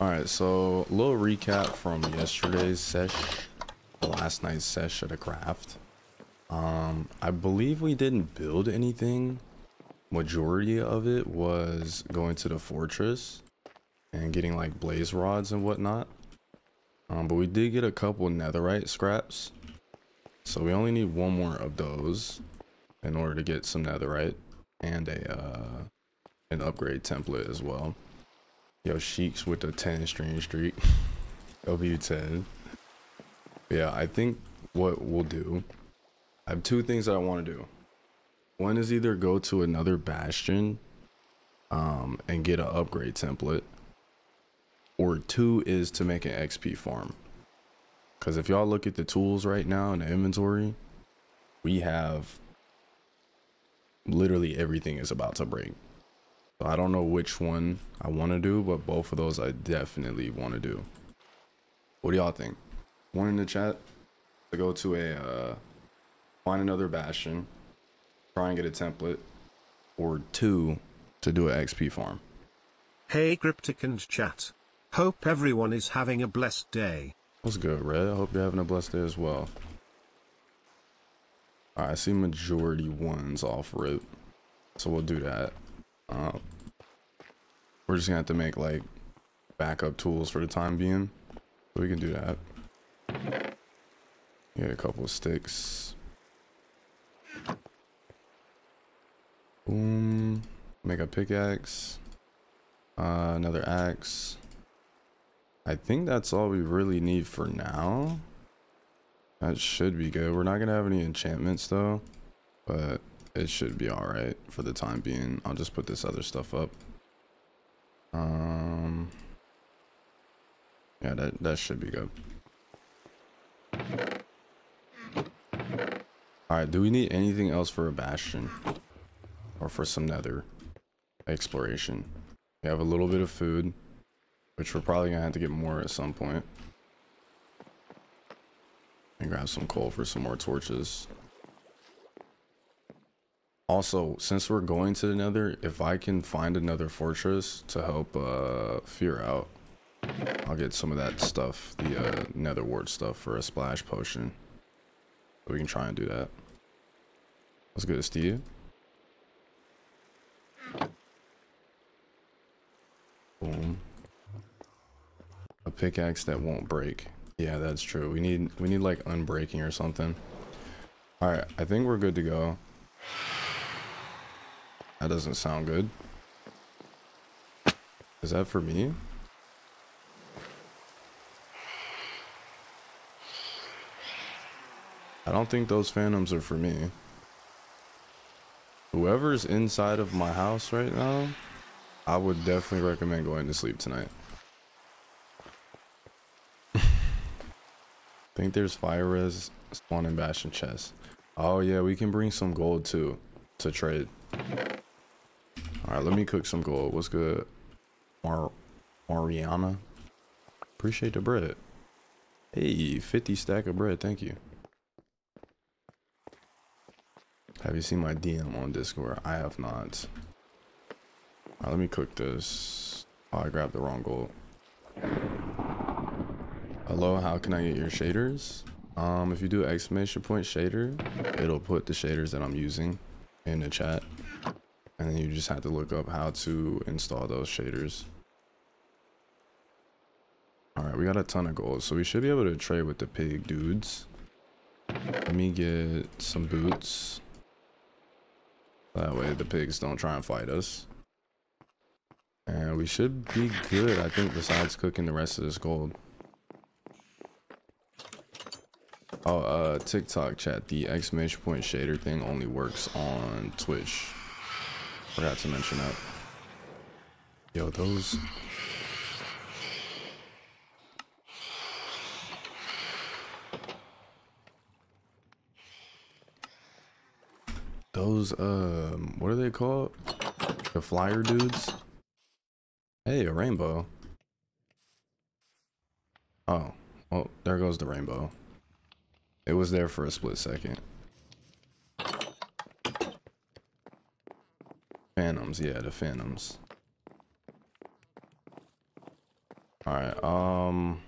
All right, so a little recap from yesterday's sesh, last night's sesh at a craft. Um, I believe we didn't build anything. Majority of it was going to the fortress and getting like blaze rods and whatnot. Um, but we did get a couple netherite scraps. So we only need one more of those in order to get some netherite and a uh, an upgrade template as well. Yo, Sheiks with the 10 string streak. W10. Yeah, I think what we'll do, I have two things that I want to do. One is either go to another bastion um, and get an upgrade template, or two is to make an XP farm. Because if y'all look at the tools right now in the inventory, we have literally everything is about to break. So I don't know which one I want to do, but both of those I definitely want to do. What do y'all think? One in the chat to go to a uh, find another bastion, try and get a template, or two to do an XP farm. Hey Kryptic and chat. Hope everyone is having a blessed day. What's good, Red? I hope you're having a blessed day as well. I see majority ones off route, So we'll do that. Uh, we're just gonna have to make like backup tools for the time being. So we can do that. Get a couple of sticks. Boom. Make a pickaxe. Uh, another axe. I think that's all we really need for now. That should be good. We're not going to have any enchantments though, but it should be all right for the time being. I'll just put this other stuff up. Um, yeah, that, that should be good. All right, do we need anything else for a bastion or for some nether exploration? We have a little bit of food, which we're probably gonna have to get more at some point. And grab some coal for some more torches. Also, since we're going to the nether, if I can find another fortress to help uh, Fear out, I'll get some of that stuff, the uh, nether wart stuff for a splash potion. We can try and do that. What's good, Steve? Boom. A pickaxe that won't break. Yeah, that's true. We need we need like unbreaking or something. All right, I think we're good to go. That doesn't sound good. Is that for me? I don't think those phantoms are for me. Whoever's inside of my house right now, I would definitely recommend going to sleep tonight. think there's fire res spawn in bastion chest. Oh yeah, we can bring some gold too to trade. All right, let me cook some gold. What's good, Mar Mariana? Appreciate the bread. Hey, 50 stack of bread. Thank you. Have you seen my DM on Discord? I have not. All right, let me cook this. Oh, I grabbed the wrong gold. Hello, how can I get your shaders? Um, if you do exclamation point shader, it'll put the shaders that I'm using in the chat. And then you just have to look up how to install those shaders. Alright, we got a ton of gold, so we should be able to trade with the pig dudes. Let me get some boots. That way the pigs don't try and fight us. And we should be good, I think, besides cooking the rest of this gold. Oh, uh, TikTok chat, the exclamation point shader thing only works on Twitch. Forgot to mention that. Yo, those... Those, um, what are they called? The flyer dudes? Hey, a rainbow. Oh, well, there goes the rainbow. It was there for a split second. Phantoms, yeah, the phantoms. Alright, um...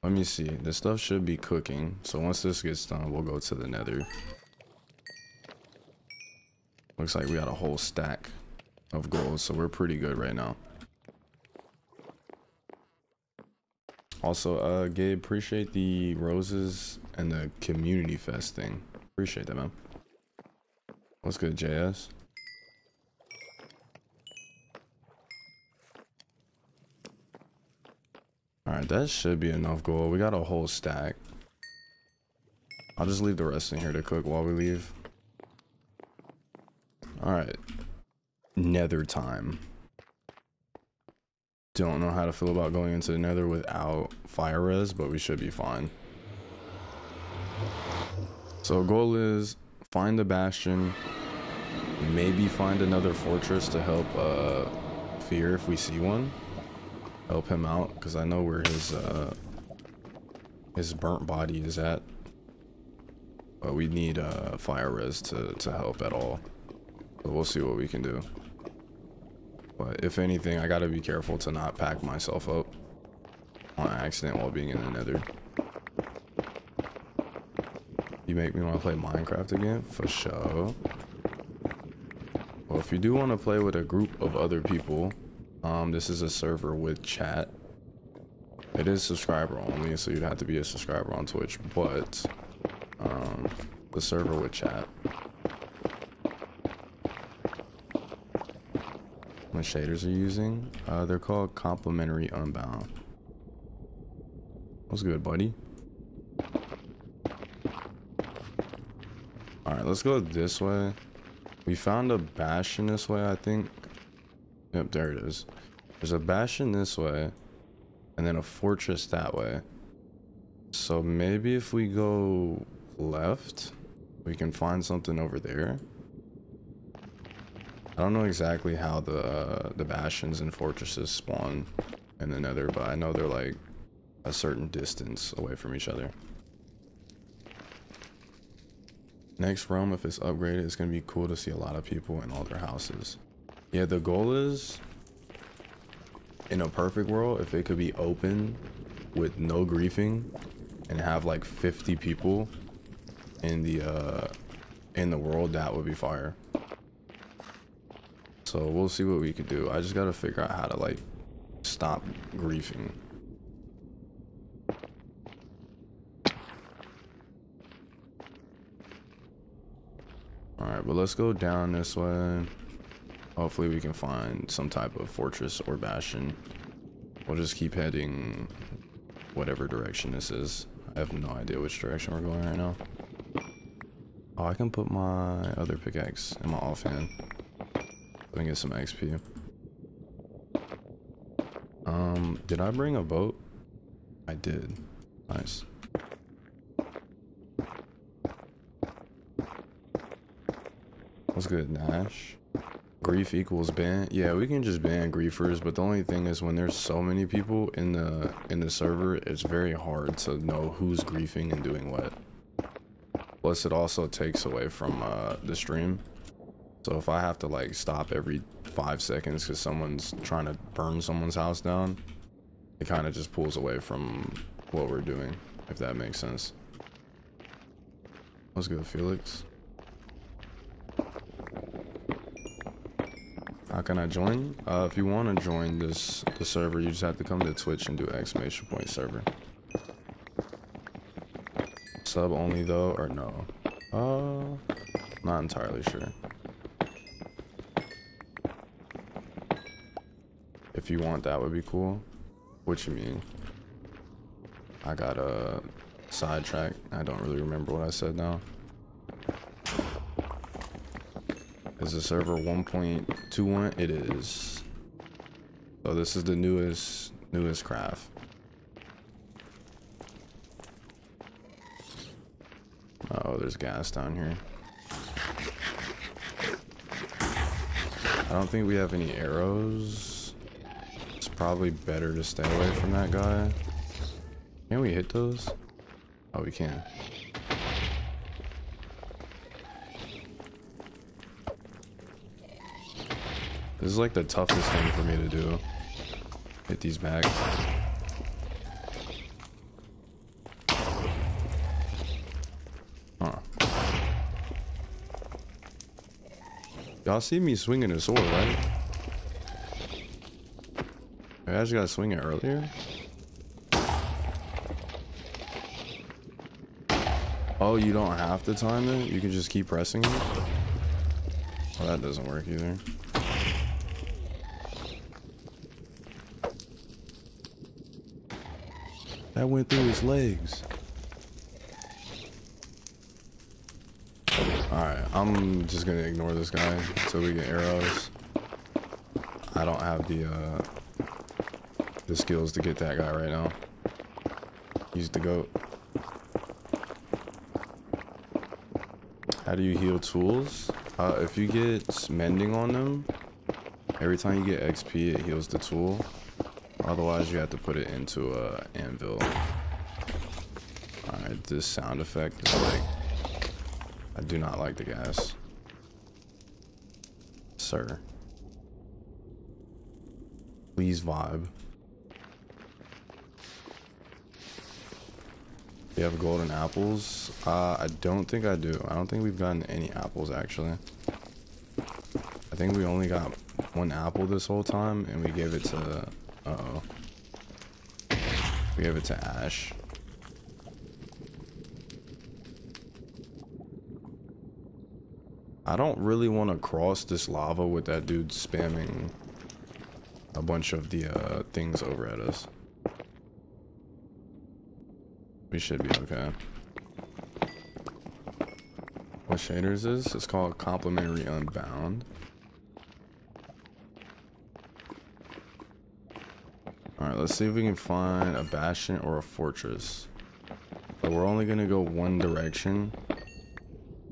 Let me see. This stuff should be cooking. So once this gets done, we'll go to the nether. Looks like we got a whole stack of gold, so we're pretty good right now. Also, uh, Gabe, appreciate the roses and the community fest thing. Appreciate that, man. What's good, JS? Alright, that should be enough gold. We got a whole stack. I'll just leave the rest in here to cook while we leave. Alright. Nether time. Don't know how to feel about going into the nether without fire res, but we should be fine. So goal is find the bastion, maybe find another fortress to help uh, Fear if we see one. Help him out, because I know where his uh, his burnt body is at. But we need uh, fire res to, to help at all. But we'll see what we can do. But if anything, I gotta be careful to not pack myself up on accident while being in the nether. You make me want to play Minecraft again? For sure. Well, if you do want to play with a group of other people, um, this is a server with chat. It is subscriber only, so you'd have to be a subscriber on Twitch, but um, the server with chat. What shaders are using? Uh, they're called complementary unbound. What's good, buddy? Alright, let's go this way. We found a bastion this way, I think. Yep, there it is. There's a bastion this way, and then a fortress that way. So maybe if we go left, we can find something over there. I don't know exactly how the uh, the bastions and fortresses spawn in the nether, but I know they're like a certain distance away from each other. Next realm, if it's upgraded, it's going to be cool to see a lot of people in all their houses. Yeah, the goal is, in a perfect world, if it could be open with no griefing and have like 50 people in the uh, in the world, that would be fire. So we'll see what we could do. I just gotta figure out how to like stop griefing. Alright, but let's go down this way. Hopefully we can find some type of fortress or bastion. We'll just keep heading whatever direction this is. I have no idea which direction we're going right now. Oh, I can put my other pickaxe in my offhand. Let me get some XP. Um, did I bring a boat? I did. Nice. What's good, Nash? Grief equals ban. Yeah, we can just ban griefers, but the only thing is when there's so many people in the in the server, it's very hard to know who's griefing and doing what. Plus, it also takes away from uh, the stream. So if I have to like stop every five seconds because someone's trying to burn someone's house down, it kind of just pulls away from what we're doing, if that makes sense. Let's go, Felix. How can I join? Uh, if you want to join this the server, you just have to come to Twitch and do exclamation point server. Sub only though, or no? Uh, not entirely sure. If you want, that would be cool. What you mean? I got a sidetrack. I don't really remember what I said now. Is the server 1.21? It is. So this is the newest newest craft. Oh, there's ghast down here. I don't think we have any arrows. It's probably better to stay away from that guy. Can we hit those? Oh, we can. This is like the toughest thing for me to do. Hit these mags. Huh. Y'all see me swinging a sword, right? I just gotta swing it earlier. Oh, you don't have to time it? You can just keep pressing it? Well, that doesn't work either. That went through his legs. Alright, I'm just gonna ignore this guy until we get arrows. I don't have the uh the skills to get that guy right now. He's the goat. How do you heal tools? Uh, if you get mending on them, every time you get XP, it heals the tool. Otherwise, you have to put it into a anvil. Alright, this sound effect is like... I do not like the ghast. Sir. Please vibe. We have golden apples? Uh, I don't think I do. I don't think we've gotten any apples, actually. I think we only got one apple this whole time, and we gave it to... Uh oh We gave it to Ash. I don't really want to cross this lava with that dude spamming a bunch of the uh, things over at us. We should be okay. What shader is? It's called Complementary Unbound. Let's see if we can find a bastion or a fortress. But we're only gonna go one direction.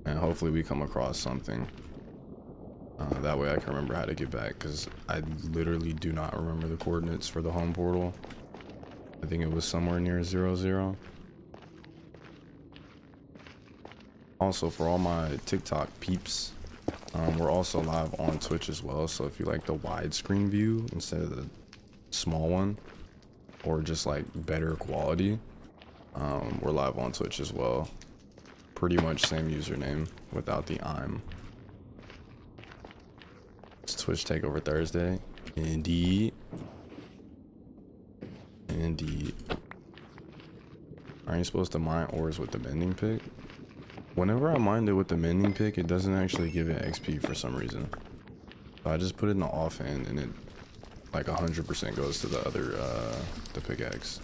And hopefully we come across something. Uh, that way I can remember how to get back, because I literally do not remember the coordinates for the home portal. I think it was somewhere near zero zero. Also, for all my TikTok peeps, um, we're also live on Twitch as well. So if you like the widescreen view instead of the small one, or just like better quality, um, we're live on Twitch as well. Pretty much same username without the I'm. It's Twitch Takeover Thursday. Indeed. Indeed. Aren't you supposed to mine ores with the mending pick? Whenever I mined it with the mending pick, it doesn't actually give it XP for some reason. So I just put it in the offhand and it like 100% goes to the other, uh, the pickaxe.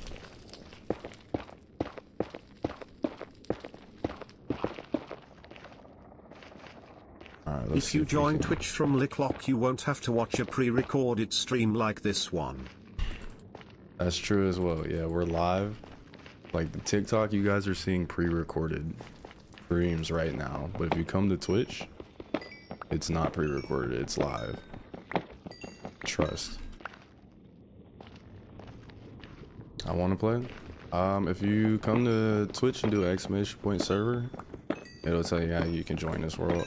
if you join Twitch from TikTok you won't have to watch a pre-recorded stream like this one. That's true as well. Yeah, we're live. Like the TikTok you guys are seeing pre-recorded streams right now. But if you come to Twitch, it's not pre-recorded, it's live. Trust. I want to play. Um, if you come to Twitch and do exclamation point server, it'll tell you how you can join this world.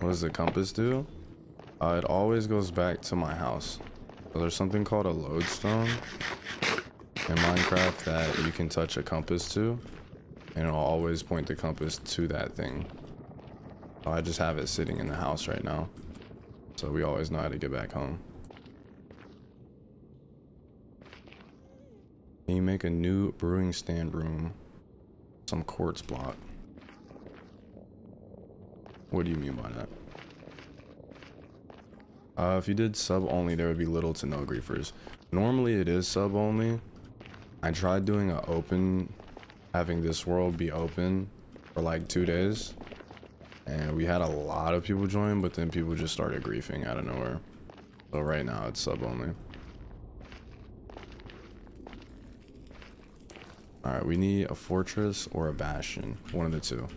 What does the compass do? Uh, it always goes back to my house. So there's something called a lodestone in Minecraft that you can touch a compass to. And it'll always point the compass to that thing. I just have it sitting in the house right now. So we always know how to get back home. Can you make a new brewing stand room? Some quartz block. What do you mean by that? Uh, if you did sub only, there would be little to no griefers. Normally it is sub only. I tried doing an open, having this world be open for like two days. And we had a lot of people join, but then people just started griefing out of nowhere. So right now it's sub only. Alright, we need a fortress or a bastion. One of the two.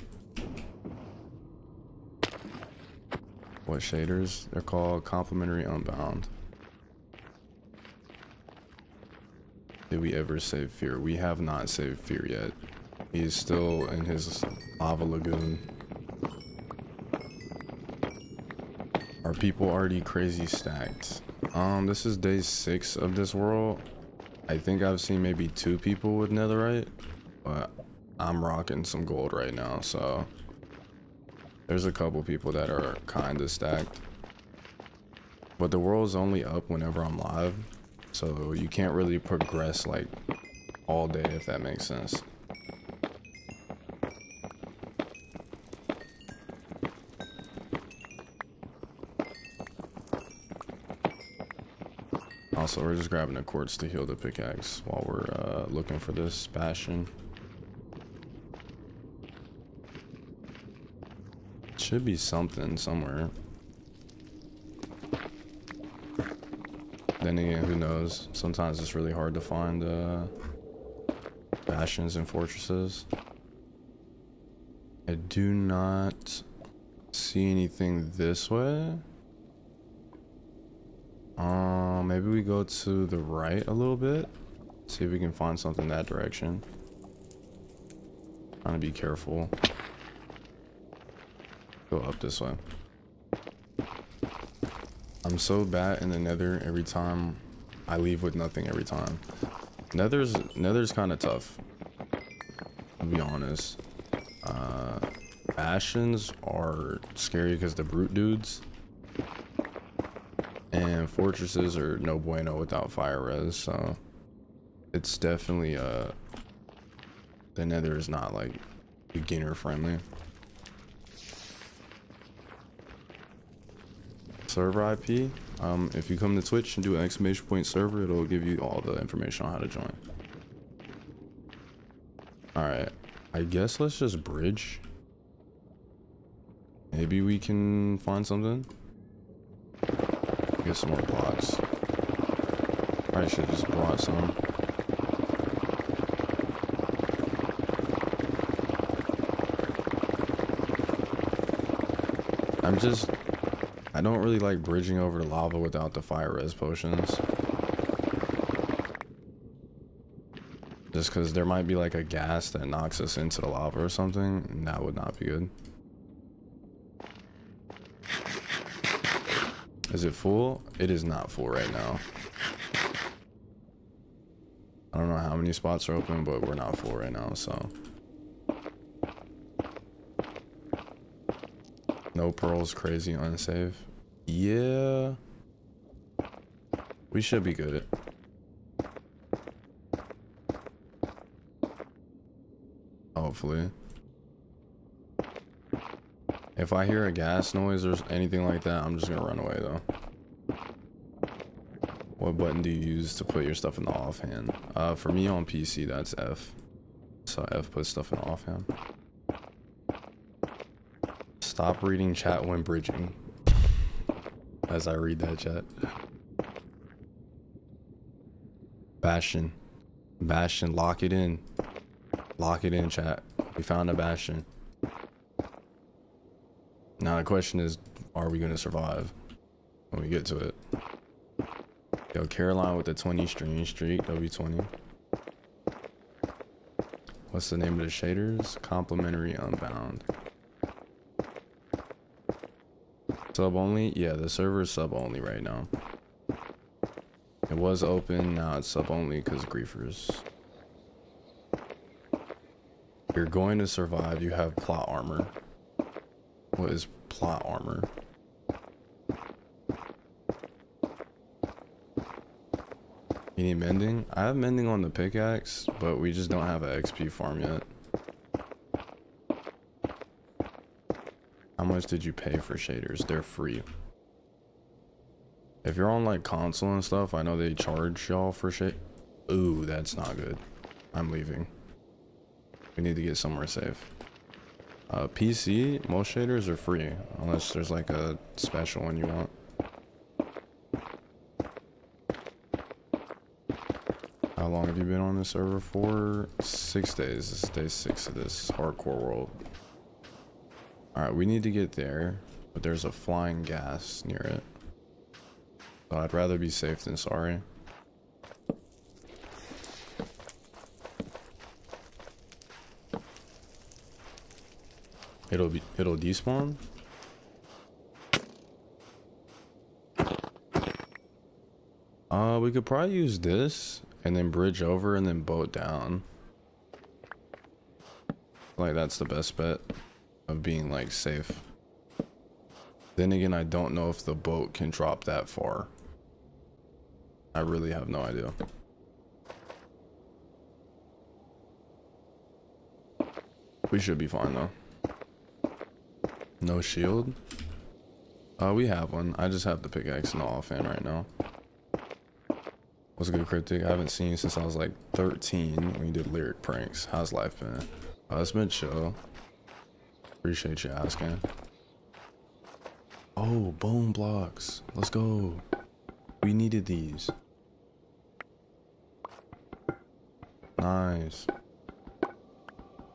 what shaders? They're called complementary unbound. Did we ever save Fear? We have not saved Fear yet. He's still in his lava lagoon. Are people already crazy stacked? Um, this is day six of this world. I think I've seen maybe two people with netherite, but I'm rocking some gold right now, so there's a couple people that are kind of stacked. But the world's only up whenever I'm live, so you can't really progress like all day if that makes sense. Also, we're just grabbing the quartz to heal the pickaxe while we're uh, looking for this bastion. Should be something somewhere. Then again, who knows? Sometimes it's really hard to find uh, bastions and fortresses. I do not see anything this way. Um, maybe we go to the right a little bit. See if we can find something that direction. Trying to be careful. Go up this way. I'm so bad in the nether every time I leave with nothing every time. Nether's nether's kind of tough. To be honest. Uh, Bastions are scary because the brute dudes fortresses are no bueno without fire res so it's definitely uh the nether is not like beginner friendly. Server ip um if you come to twitch and do an exclamation point server it'll give you all the information on how to join. All right i guess let's just bridge. Maybe we can find something Get some more blocks. I should just brought some. I'm just... I don't really like bridging over the lava without the fire res potions. Just because there might be like a ghast that knocks us into the lava or something, and that would not be good. Is it full? It is not full right now. I don't know how many spots are open, but we're not full right now, so. No pearls, crazy, unsafe. Yeah. We should be good. Hopefully. If I hear a ghast noise or anything like that, I'm just gonna run away though. What button do you use to put your stuff in the offhand? Uh, for me on PC, that's F. So F puts stuff in the offhand. Stop reading chat when bridging. As I read that chat. Bastion. Bastion, lock it in. Lock it in, chat. We found a Bastion. Now the question is, are we going to survive when we get to it? Yo, Caroline with the 20 stream streak, W20. What's the name of the shaders? Complementary Unbound. Sub only? Yeah, the server is sub only right now. It was open, now it's sub only because griefers. You're going to survive, you have plot armor. What is plot armor? You need mending? I have mending on the pickaxe, but we just don't have an XP farm yet. How much did you pay for shaders? They're free. If you're on like console and stuff, I know they charge y'all for shit. Ooh, that's not good. I'm leaving. We need to get somewhere safe. Uh, PC, most shaders are free, unless there's like a special one you want. How long have you been on this server for? Six days. This is day six of this hardcore world. Alright, we need to get there, but there's a flying ghast near it. So I'd rather be safe than sorry. It'll be it'll despawn. Uh, we could probably use this and then bridge over and then boat down. like that's the best bet of being like safe. Then again, I don't know if the boat can drop that far. I really have no idea. We should be fine though. No shield? Uh, we have one. I just have the pickaxe and the offhand right now. What's a good Kryptic? I haven't seen you since I was like 13 when you did lyric pranks. How's life been? Uh, it's been chill. Appreciate you asking. Oh, bone blocks. Let's go. We needed these. Nice.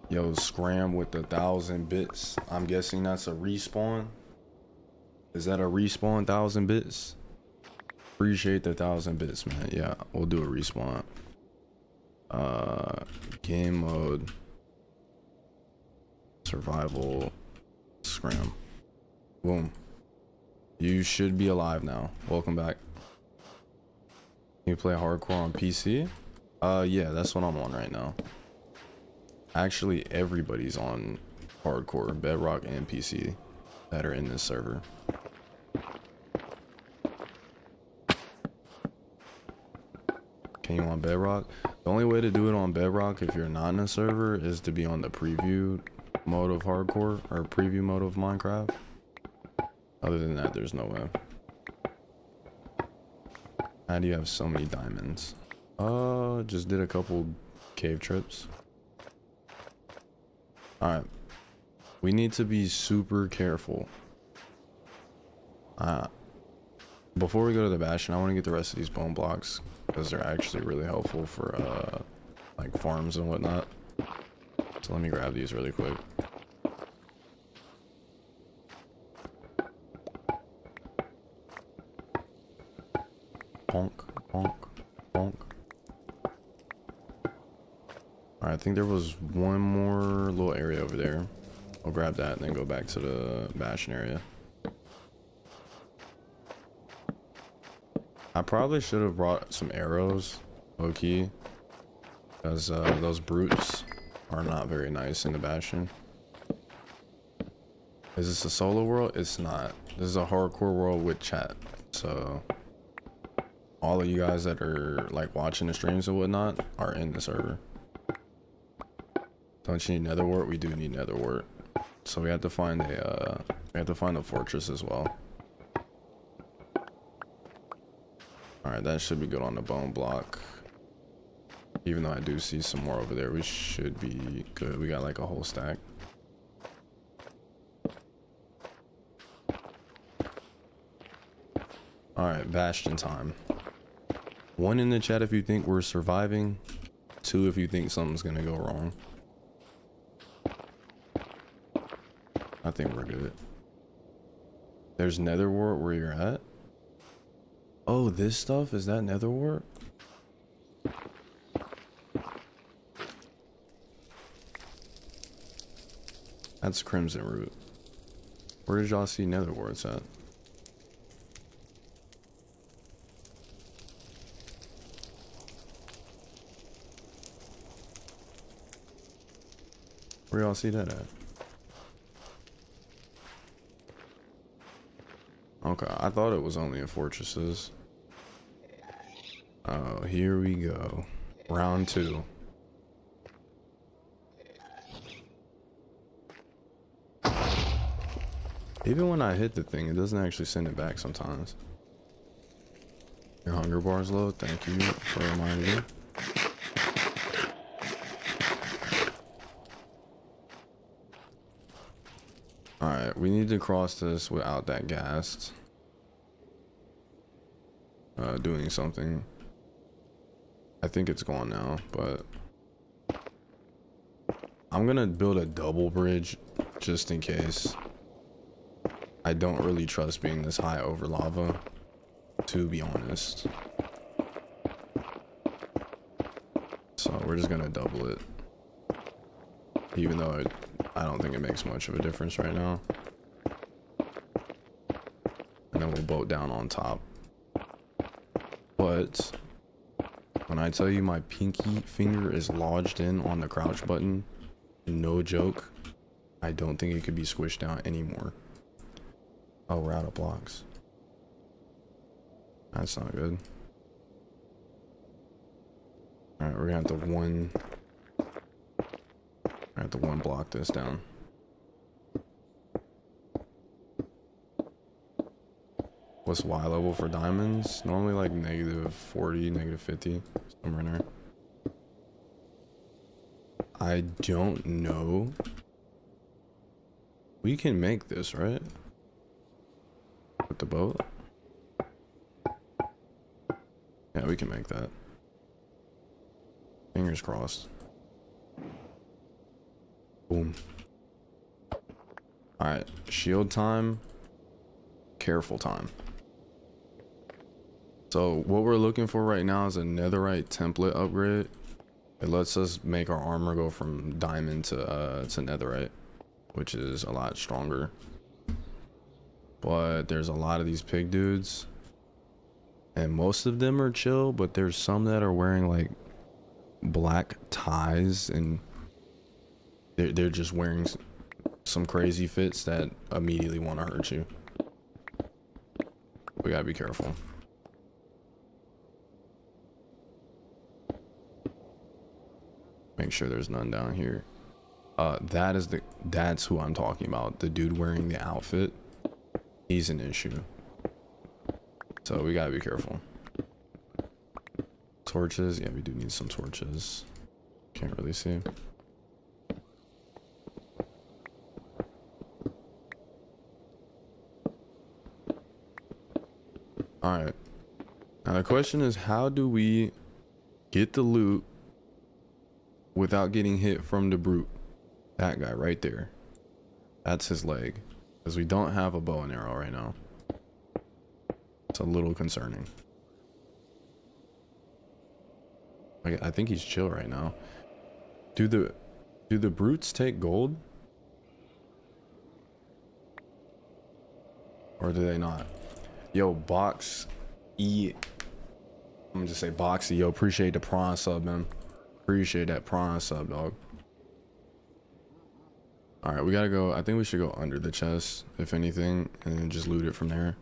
Yo, scram with a thousand bits. I'm guessing that's a respawn. Is that a respawn thousand bits? Appreciate the thousand bits, man. Yeah, we'll do a respawn. Uh, game mode, survival, scram. Boom. You should be alive now. Welcome back. You play hardcore on PC? Uh, yeah, that's what I'm on right now. Actually, everybody's on hardcore, Bedrock, and PC that are in this server. Can you on Bedrock? The only way to do it on Bedrock if you're not in a server is to be on the preview mode of hardcore or preview mode of Minecraft. Other than that, there's no way. How do you have so many diamonds? Uh, just did a couple cave trips. Alright. We need to be super careful. Uh, before we go to the bastion, I want to get the rest of these bone blocks. Because they're actually really helpful for, uh, like farms and whatnot. So let me grab these really quick. Bonk, think there was one more little area over there. I'll grab that and then go back to the bastion area. I probably should have brought some arrows, low key, because uh, those brutes are not very nice in the bastion. Is this a solo world? It's not. This is a hardcore world with chat. So all of you guys that are like watching the streams and whatnot are in the server. Don't you need nether wart? We do need nether wart. So we have to find a uh, we have to find a fortress as well. Alright, that should be good on the bone block. Even though I do see some more over there, we should be good. We got like a whole stack. Alright, Bastion time. One in the chat if you think we're surviving. Two if you think something's gonna go wrong. I think we're good. There's nether wart where you're at. Oh, this stuff? Is that nether wart? That's crimson root. Where did y'all see nether warts at? Where y'all see that at? Okay, I thought it was only in fortresses. Oh, here we go. Round two. Even when I hit the thing, it doesn't actually send it back sometimes. Your hunger bar's low. Thank you for reminding me. Alright, we need to cross this without that ghast. Uh, doing something. I think it's gone now, but... I'm gonna build a double bridge, just in case. I don't really trust being this high over lava, to be honest. So we're just gonna double it. Even though it I don't think it makes much of a difference right now. And then we'll boat down on top. But when I tell you my pinky finger is lodged in on the crouch button, no joke, I don't think it could be squished down anymore. Oh, we're out of blocks. That's not good. Alright, we're gonna have to one... I have to one block this down. What's Y level for diamonds? Normally like negative 40, negative 50, somewhere in there. I don't know. We can make this, right? With the boat? Yeah, we can make that. Fingers crossed. Boom. Alright, shield time. Careful time. So what we're looking for right now is a netherite template upgrade. It lets us make our armor go from diamond to uh, to netherite, which is a lot stronger. But there's a lot of these pig dudes, and most of them are chill. But there's some that are wearing like black ties, and they're they're just wearing some crazy fits that immediately want to hurt you. We gotta be careful. Make sure there's none down here. Uh, that is the, that's who I'm talking about. The dude wearing the outfit. He's an issue. So we gotta be careful. Torches, yeah, we do need some torches. Can't really see. Alright. Now the question is how do we get the loot without getting hit from the brute. That guy right there. That's his leg. Because we don't have a bow and arrow right now. It's a little concerning. I think he's chill right now. Do the do the brutes take gold? Or do they not? Yo, box E I'm gonna just say boxy. Yo, appreciate the prawn sub, man. Appreciate that prawn sub, dog. All right, we gotta go. I think we should go under the chest, if anything, and then just loot it from there.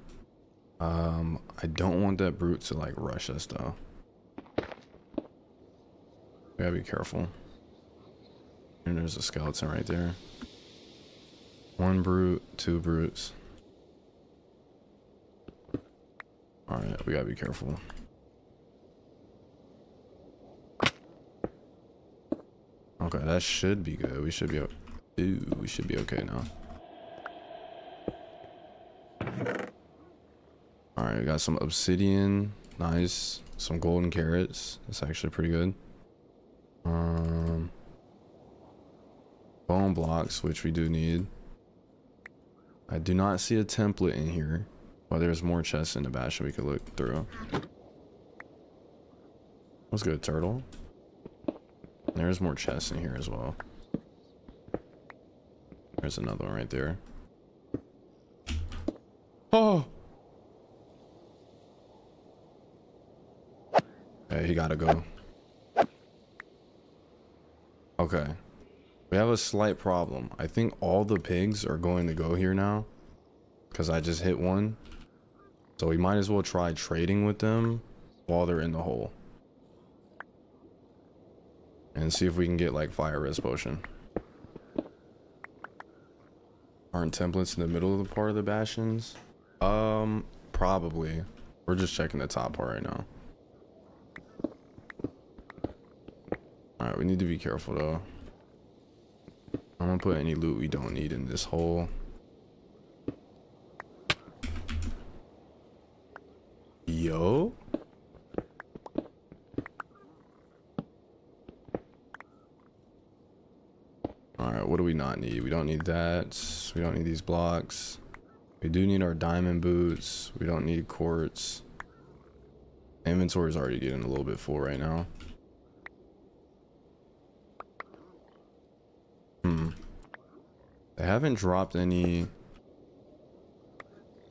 Um, I don't want that brute to like rush us though. We gotta be careful. And there's a skeleton right there. One brute, two brutes. All right, we gotta be careful. Okay, that should be good. We should be. Ooh, we should be okay now. All right, we got some obsidian. Nice. Some golden carrots. That's actually pretty good. Um, bone blocks, which we do need. I do not see a template in here. Well, there's more chests in the bastion we could look through. What's good, turtle? There's more chests in here as well. There's another one right there. Oh! Hey, he gotta go. Okay. We have a slight problem. I think all the pigs are going to go here now. Because I just hit one. So we might as well try trading with them while they're in the hole and see if we can get like fire res potion. Aren't templates in the middle of the part of the bastions? Um, probably. We're just checking the top part right now. Alright, we need to be careful though. I'm gonna put any loot we don't need in this hole. Yo? Alright, what do we not need? We don't need that. We don't need these blocks. We do need our diamond boots. We don't need quartz. Inventory is already getting a little bit full right now. Hmm. They haven't dropped any...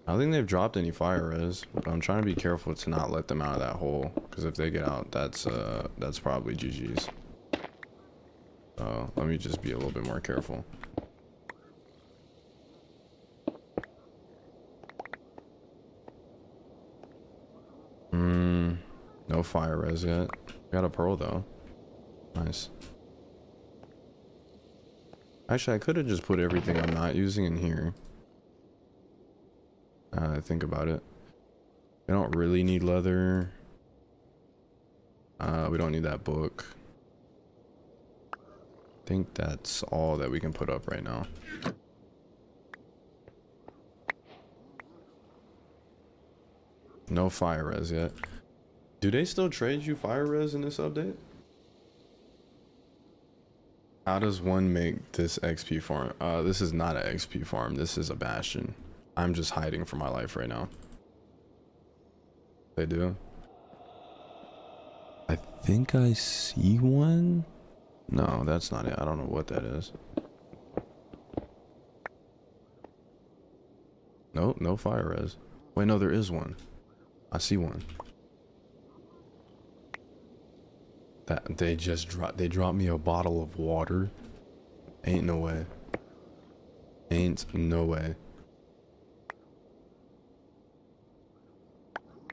I don't think they've dropped any fire res, but I'm trying to be careful to not let them out of that hole. Because if they get out, that's uh, that's probably GG's. Uh, let me just be a little bit more careful. Hmm, no fire res yet. Got a pearl though. Nice. Actually, I could have just put everything I'm not using in here. Uh, think about it. I don't really need leather. Uh, we don't need that book. I think that's all that we can put up right now. No fire res yet. Do they still trade you fire res in this update? How does one make this XP farm? Uh, this is not an XP farm. This is a bastion. I'm just hiding for my life right now. They do? I think I see one. No, that's not it. I don't know what that is. No, no fire res. Wait, no, there is one. I see one. That they just dropped. They dropped me a bottle of water. Ain't no way. Ain't no way.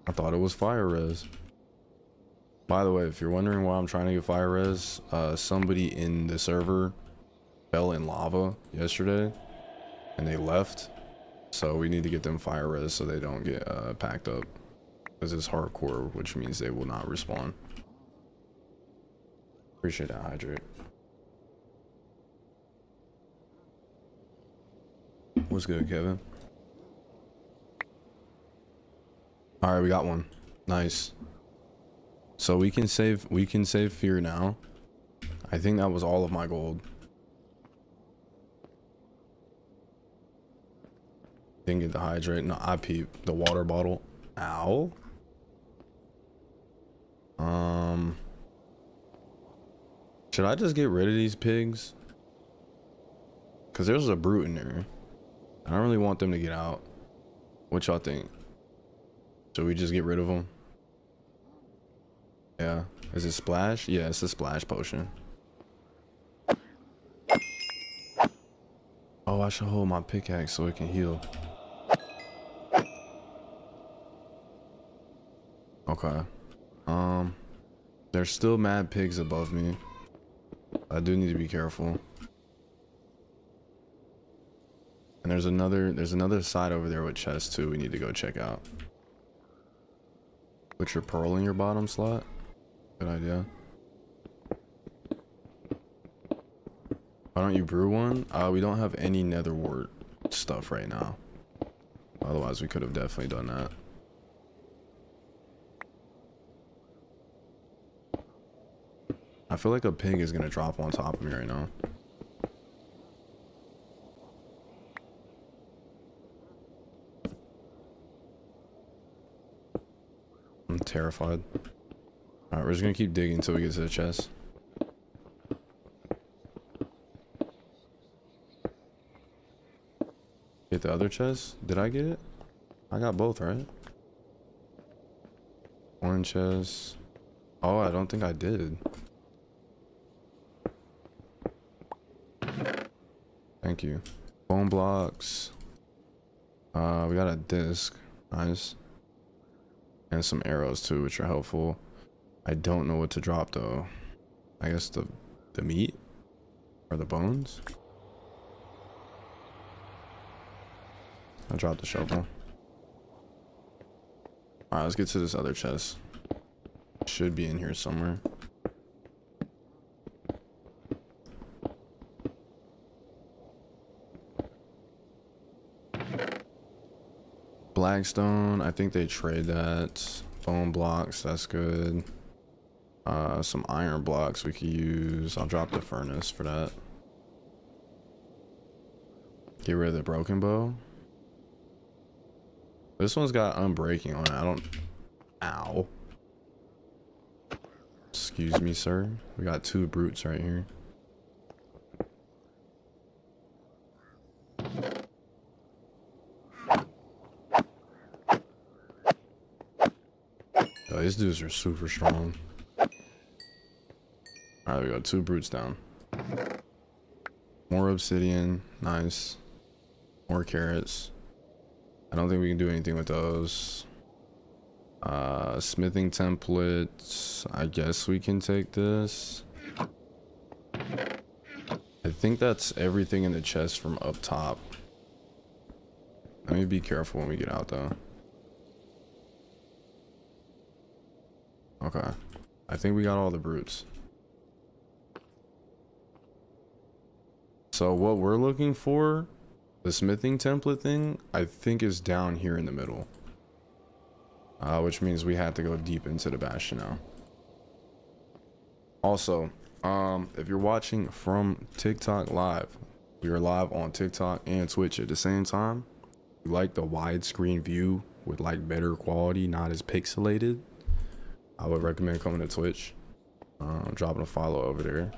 I thought it was fire res. By the way, if you're wondering why I'm trying to get fire res, uh, somebody in the server fell in lava yesterday and they left. So we need to get them fire res so they don't get uh, packed up. Because it's hardcore, which means they will not respawn. Appreciate that, Hydrate. What's good, Kevin? All right, we got one. Nice. So we can save we can save fear now. I think that was all of my gold. Didn't get the hydrate. No, I peep the water bottle. Ow. Um. Should I just get rid of these pigs? Cause there's a brute in there. I don't really want them to get out. What y'all think? So we just get rid of them? Yeah. Is it splash? Yeah, it's a splash potion. Oh, I should hold my pickaxe so it can heal. Okay. Um, there's still mad pigs above me. I do need to be careful. And there's another, there's another side over there with chests too we need to go check out. Put your pearl in your bottom slot. Good idea. Why don't you brew one? Uh, we don't have any nether wart stuff right now. Otherwise, we could have definitely done that. I feel like a pig is going to drop on top of me right now. I'm terrified. We're just gonna keep digging until we get to the chest. Get the other chest? Did I get it? I got both, right? One chest. Oh, I don't think I did. Thank you. Bone blocks. Uh, we got a disc. Nice and some arrows too, which are helpful. I don't know what to drop though. I guess the the meat or the bones. I'll drop the shovel. Alright, let's get to this other chest. Should be in here somewhere. Blackstone, I think they trade that. Bone blocks, that's good. Uh, some iron blocks we could use. I'll drop the furnace for that. Get rid of the broken bow. This one's got unbreaking on it. I don't... Ow. Excuse me, sir. We got two brutes right here. these dudes are super strong. Alright, we got two brutes down. More obsidian. Nice. More carrots. I don't think we can do anything with those. Uh, smithing templates. I guess we can take this. I think that's everything in the chest from up top. Let me be careful when we get out though. Okay. I think we got all the brutes. So what we're looking for, the smithing template thing, I think is down here in the middle. Uh, which means we have to go deep into the bastion now. Also, um, if you're watching from TikTok live, are live on TikTok and Twitch at the same time. You like the widescreen view with like better quality, not as pixelated. I would recommend coming to Twitch. Uh, dropping a follow over there.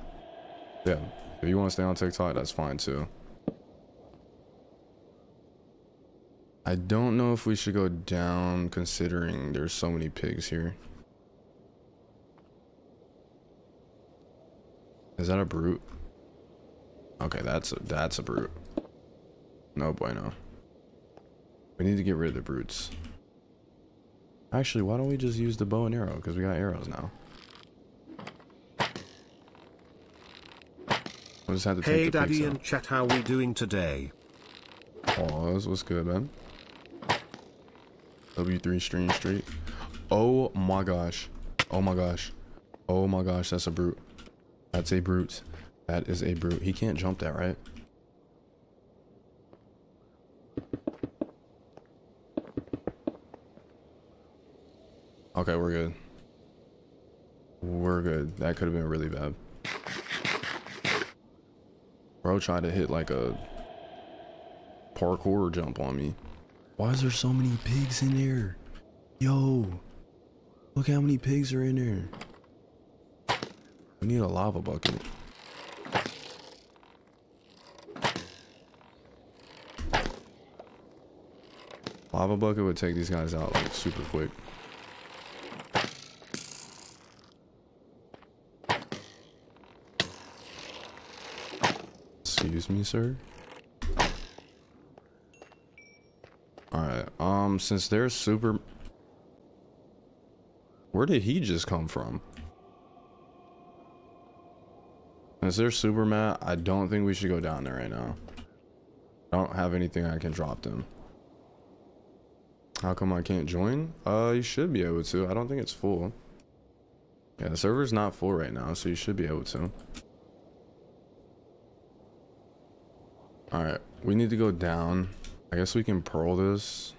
Yeah, if you want to stay on TikTok, that's fine too. I don't know if we should go down considering there's so many pigs here. Is that a brute? Okay, that's a, that's a brute. No bueno. We need to get rid of the brutes. Actually, why don't we just use the bow and arrow? Because we got arrows now. I just had to hey, Daddy and chat, how we doing today? Pause. What's good, man? W3 Stream Street. Oh my gosh. Oh my gosh. Oh my gosh, that's a brute. That's a brute. That is a brute. He can't jump that, right? Okay, we're good. We're good. That could have been really bad. Bro tried to hit like a parkour jump on me. Why is there so many pigs in there? Yo, look how many pigs are in there. We need a lava bucket. Lava bucket would take these guys out like super quick. Excuse me, sir. Alright, um, since they're super... Where did he just come from? Is there super mat? I don't think we should go down there right now. I don't have anything I can drop them. How come I can't join? Uh, you should be able to. I don't think it's full. Yeah, the server's not full right now, so you should be able to. Alright, we need to go down. I guess we can pearl this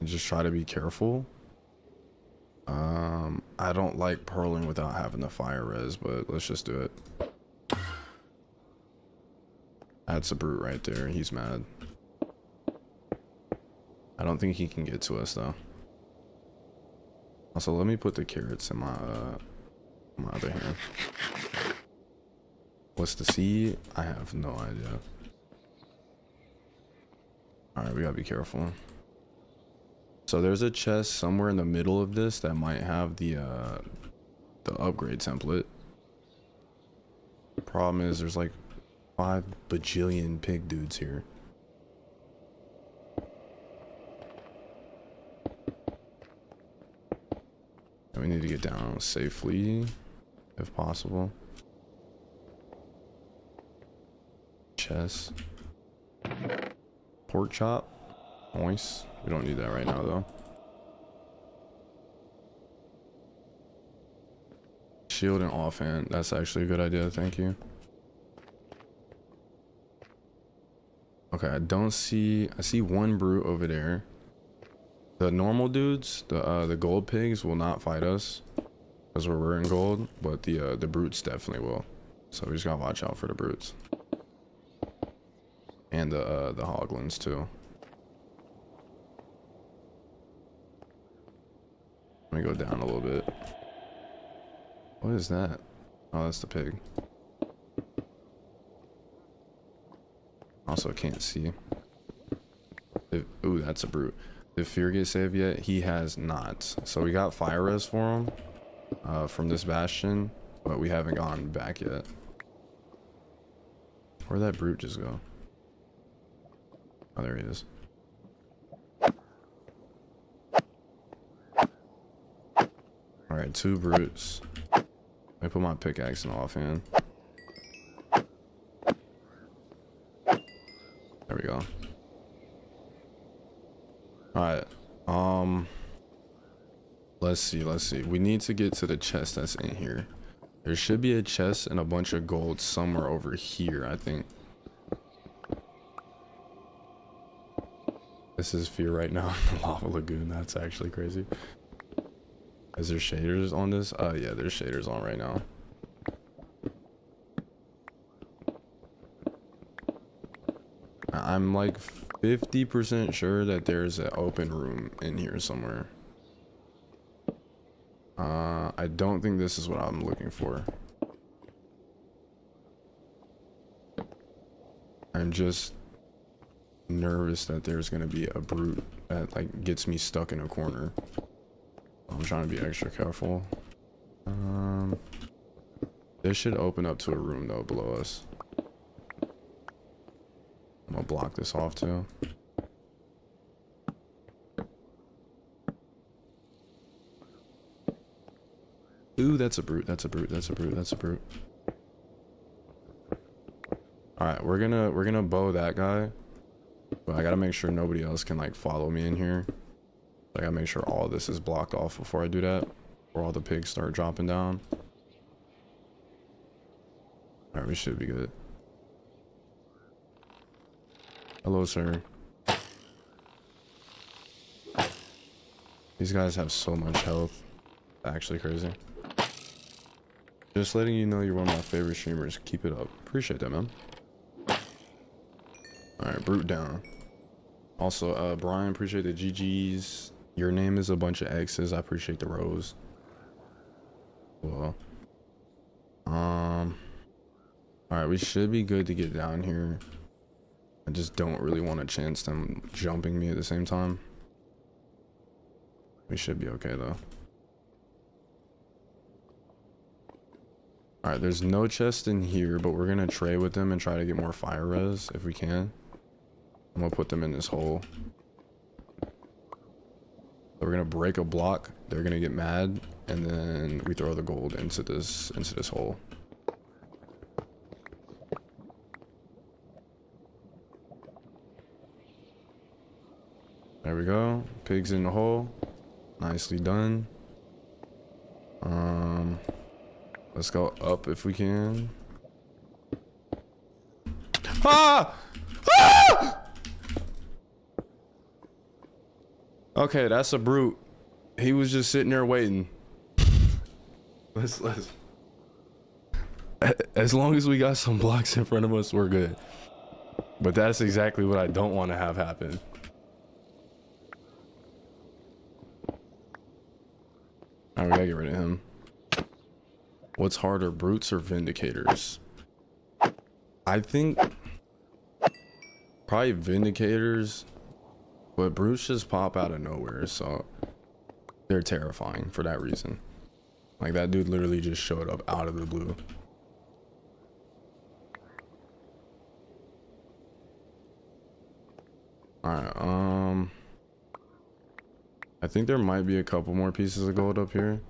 and just try to be careful. Um, I don't like pearling without having the fire res, but let's just do it. That's a brute right there. He's mad. I don't think he can get to us though. Also, let me put the carrots in my uh, my other hand. What's the seed? I have no idea. Alright, we gotta be careful. So there's a chest somewhere in the middle of this that might have the uh, the upgrade template. The problem is there's like five bajillion pig dudes here. And we need to get down safely, if possible. Chest. Pork chop. Nice. We don't need that right now, though. Shield and offhand. That's actually a good idea. Thank you. Okay, I don't see... I see one brute over there. The normal dudes, the uh, the gold pigs, will not fight us. Because we're wearing gold. But the, uh, the brutes definitely will. So we just gotta watch out for the brutes. And the, uh, the hoglins, too. Let me go down a little bit. What is that? Oh, that's the pig. Also, I can't see. If, ooh, that's a brute. Did Fear get saved yet? He has not. So we got fire res for him uh, from this bastion, but we haven't gone back yet. Where'd that brute just go? Oh, there he is. Alright, two brutes. I put my pickaxe in offhand. There we go. Alright. Um let's see, let's see. We need to get to the chest that's in here. There should be a chest and a bunch of gold somewhere over here, I think. This is fear right now in the lava lagoon. That's actually crazy. Is there shaders on this? Uh, yeah, there's shaders on right now. I'm like 50% sure that there's an open room in here somewhere. Uh, I don't think this is what I'm looking for. I'm just nervous that there's gonna be a brute that like gets me stuck in a corner. I'm trying to be extra careful. Um, this should open up to a room though below us. I'm gonna block this off too. Ooh, that's a brute, that's a brute, that's a brute, that's a brute. Alright, we're gonna we're gonna bow that guy. I gotta make sure nobody else can like follow me in here. I gotta make sure all this is blocked off before I do that. Or all the pigs start dropping down. Alright, we should be good. Hello, sir. These guys have so much health. Actually crazy. Just letting you know you're one of my favorite streamers. Keep it up. Appreciate that, man. Alright, brute down. Also, uh, Brian, appreciate the GG's. Your name is a bunch of X's. I appreciate the rose. Well. Um. Alright, we should be good to get down here. I just don't really want to chance them jumping me at the same time. We should be okay though. Alright, there's no chest in here, but we're gonna trade with them and try to get more fire res if we can. I'm gonna put them in this hole. We're gonna break a block. They're gonna get mad, and then we throw the gold into this into this hole. There we go. Pigs in the hole. Nicely done. Um, let's go up if we can. Ah! Ah! Okay, that's a brute. He was just sitting there waiting. let's let's. As long as we got some blocks in front of us, we're good. But that's exactly what I don't want to have happen. Alright, we gotta get rid of him. What's harder, brutes or vindicators? I think probably vindicators but brutes just pop out of nowhere, so they're terrifying for that reason. Like that dude literally just showed up out of the blue. Alright, um I think there might be a couple more pieces of gold up here.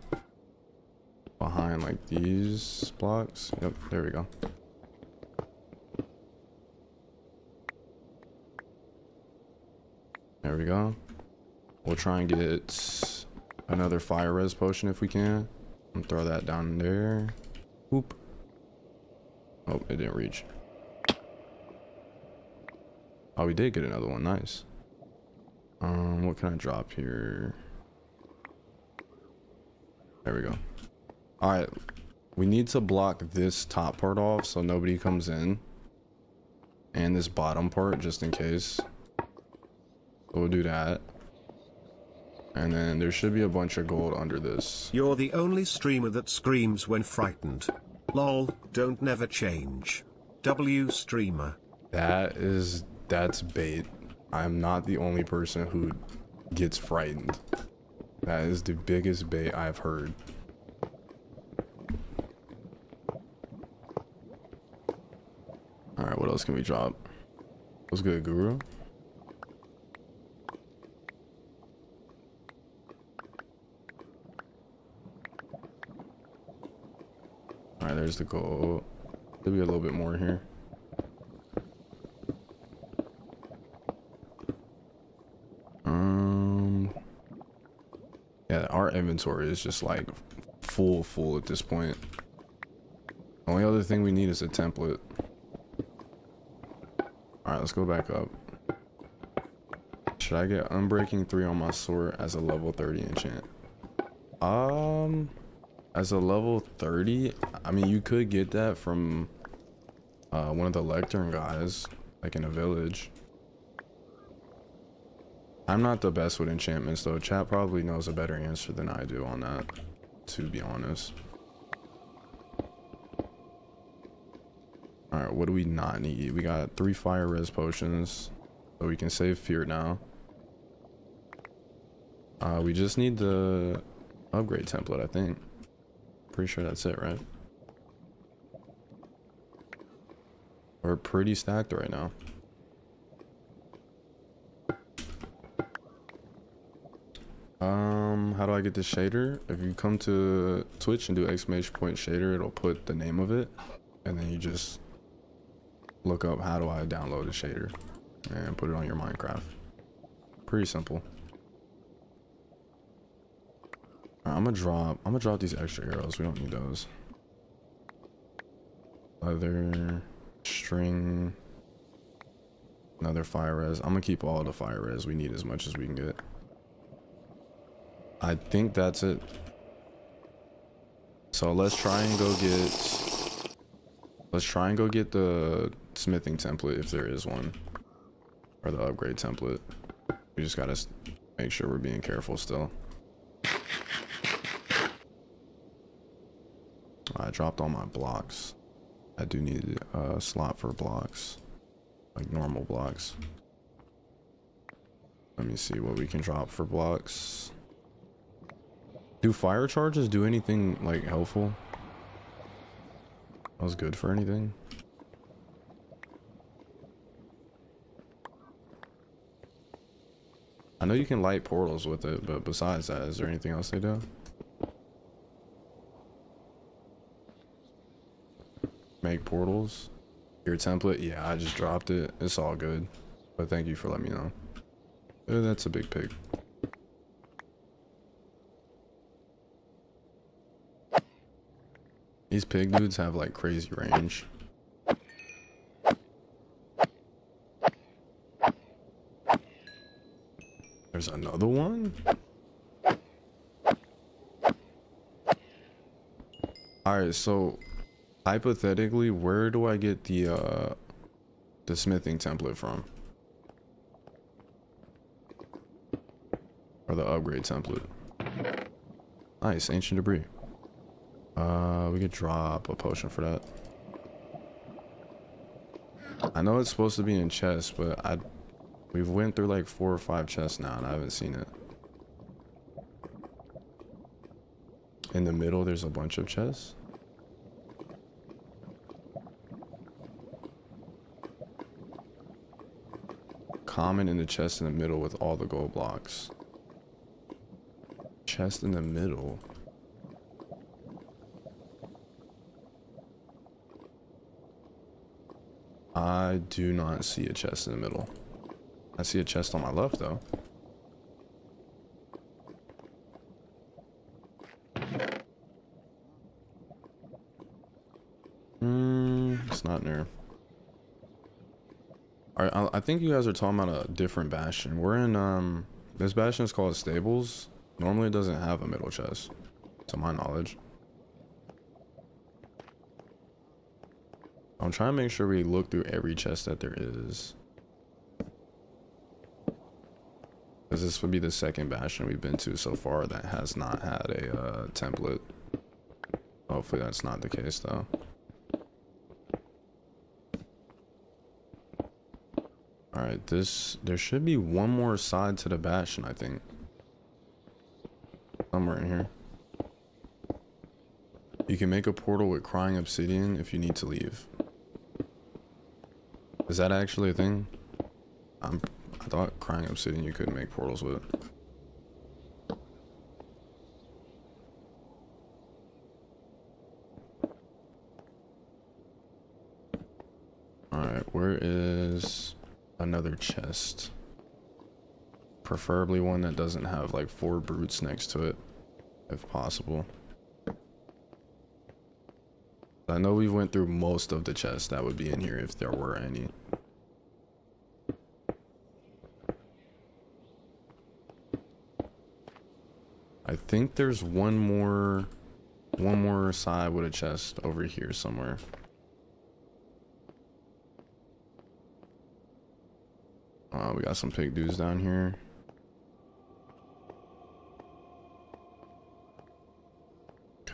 Behind like these blocks. Yep, there we go. There we go. We'll try and get another fire res potion if we can. And throw that down there. Whoop. Oh, it didn't reach. Oh, we did get another one. Nice. Um, what can I drop here? There we go. Alright. We need to block this top part off so nobody comes in. And this bottom part just in case. We'll do that. And then there should be a bunch of gold under this. You're the only streamer that screams when frightened. Lol, don't never change. W streamer. That is, that's bait. I'm not the only person who gets frightened. That is the biggest bait I've heard. Alright, what else else can we drop? What's good, Guru? Alright, there's the gold. Maybe a little bit more here. Um, yeah, our inventory is just like full, full at this point. Only other thing we need is a template. Alright, let's go back up. Should I get Unbreaking 3 on my sword as a level 30 enchant? Um, as a level 30, I mean, you could get that from uh, one of the lectern guys, like in a village. I'm not the best with enchantments though. Chat probably knows a better answer than I do on that, to be honest. Alright, what do we not need? We got three fire res potions. So we can save fear now. Uh, we just need the upgrade template, I think. Pretty sure that's it, right? We're pretty stacked right now. Um, how do I get the shader? If you come to Twitch and do exclamation point shader, it'll put the name of it. And then you just look up how do I download a shader and put it on your Minecraft. Pretty simple. Right, I'm gonna drop I'm gonna drop these extra arrows. We don't need those. Leather string another fire res. I'm gonna keep all the fire res. We need as much as we can get. I think that's it. So let's try and go get let's try and go get the smithing template if there is one. Or the upgrade template. We just gotta make sure we're being careful still. I dropped all my blocks. I do need a slot for blocks. Like normal blocks. Let me see what we can drop for blocks. Do fire charges do anything like helpful? That was good for anything? I know you can light portals with it, but besides that, is there anything else they do? Make portals? Your template? Yeah, I just dropped it. It's all good. But thank you for letting me know. Uh, that's a big pig. These pig dudes have like crazy range. There's another one? Alright, so hypothetically, where do I get the uh the smithing template from? Or the upgrade template. Nice, ancient debris. Uh we could drop a potion for that. I know it's supposed to be in chests, but I We've went through like four or five chests now and I haven't seen it. In the middle, there's a bunch of chests. Common in the chest in the middle with all the gold blocks. Chest in the middle. I do not see a chest in the middle. I see a chest on my left, though. Hmm, it's not near. Alright, I, I think you guys are talking about a different bastion. We're in, um, this bastion is called Stables. Normally it doesn't have a middle chest, to my knowledge. I'm trying to make sure we look through every chest that there is. Because this would be the second bastion we've been to so far that has not had a uh, template. Hopefully that's not the case though. Alright, this, there should be one more side to the bastion, I think. Somewhere in here. You can make a portal with crying obsidian if you need to leave. Is that actually a thing? I'm, I thought crying obsidian you couldn't make portals with. Alright, where is another chest? Preferably one that doesn't have like four brutes next to it, if possible. I know we went through most of the chests that would be in here if there were any. I think there's one more one more side with a chest over here somewhere. Uh, we got some pig dudes down here.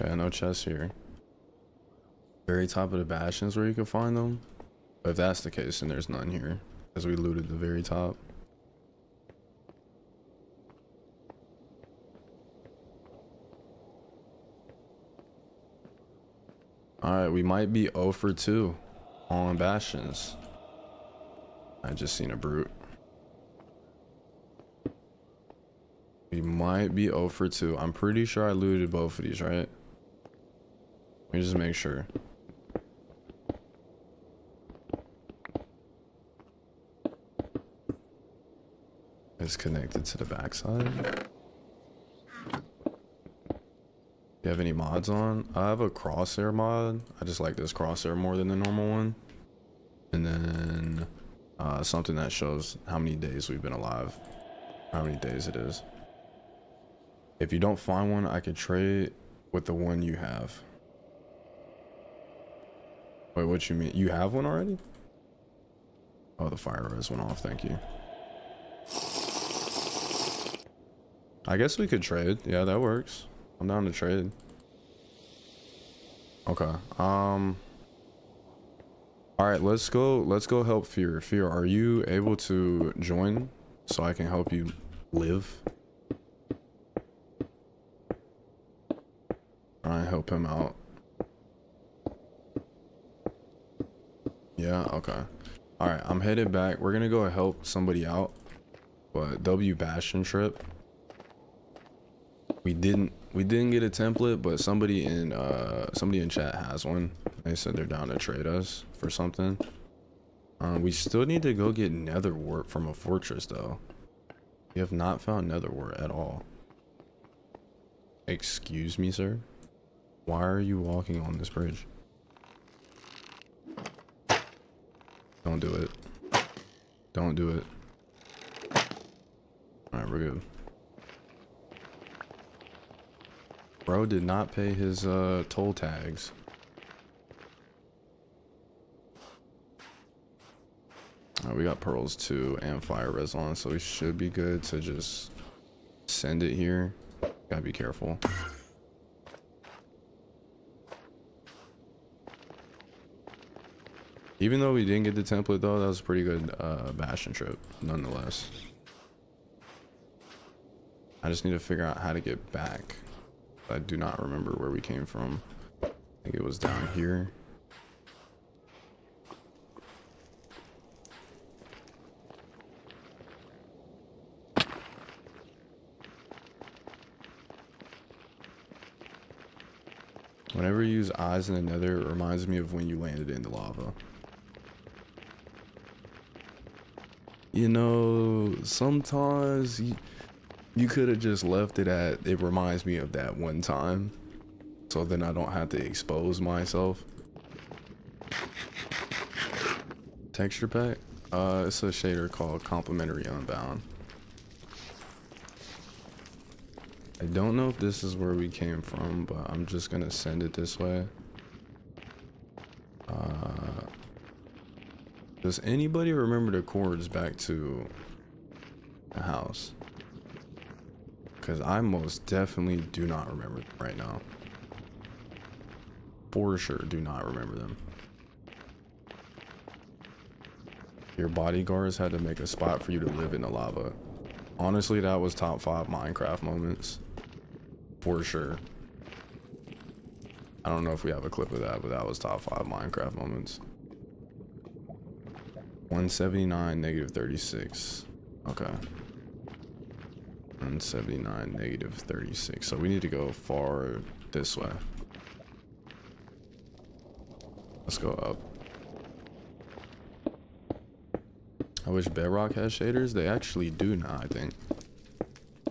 Okay, no chests here. Very top of the bastions where you can find them. But if that's the case, then there's none here. Because we looted the very top. Alright, we might be 0 for 2 on bastions. I just seen a brute. We might be 0 for 2. I'm pretty sure I looted both of these, right? Let me just make sure. It's connected to the backside. you have any mods on? I have a crosshair mod. I just like this crosshair more than the normal one. And then uh, something that shows how many days we've been alive. How many days it is. If you don't find one, I could trade with the one you have. Wait, what you mean? You have one already? Oh, the fire res went off. Thank you. I guess we could trade. Yeah, that works. I'm down to trade. Okay. Um. All right, let's go. Let's go help Fear. Fear, are you able to join so I can help you live? I help him out. Yeah. Okay. All right. I'm headed back. We're gonna go help somebody out. But W Bastion trip we didn't we didn't get a template but somebody in uh somebody in chat has one they said they're down to trade us for something um we still need to go get nether wart from a fortress though we have not found nether wart at all excuse me sir why are you walking on this bridge don't do it don't do it all right we're good Bro did not pay his uh, toll tags. Right, we got pearls too and fire res on, so we should be good to just send it here. Gotta be careful. Even though we didn't get the template though, that was a pretty good uh, Bastion trip, nonetheless. I just need to figure out how to get back. I do not remember where we came from. I think it was down here. Whenever you use eyes in the nether, it reminds me of when you landed in the lava. You know, sometimes you, you could have just left it at, it reminds me of that one time. So then I don't have to expose myself. Texture pack? Uh, it's a shader called Complementary Unbound. I don't know if this is where we came from, but I'm just gonna send it this way. Uh, does anybody remember the coords back to the house? Because I most definitely do not remember them right now. For sure, do not remember them. Your bodyguards had to make a spot for you to live in the lava. Honestly, that was top 5 Minecraft moments. For sure. I don't know if we have a clip of that, but that was top 5 Minecraft moments. 179, negative 36. Okay. 179, negative 36. So we need to go far this way. Let's go up. I wish Bedrock had shaders. They actually do now, I think.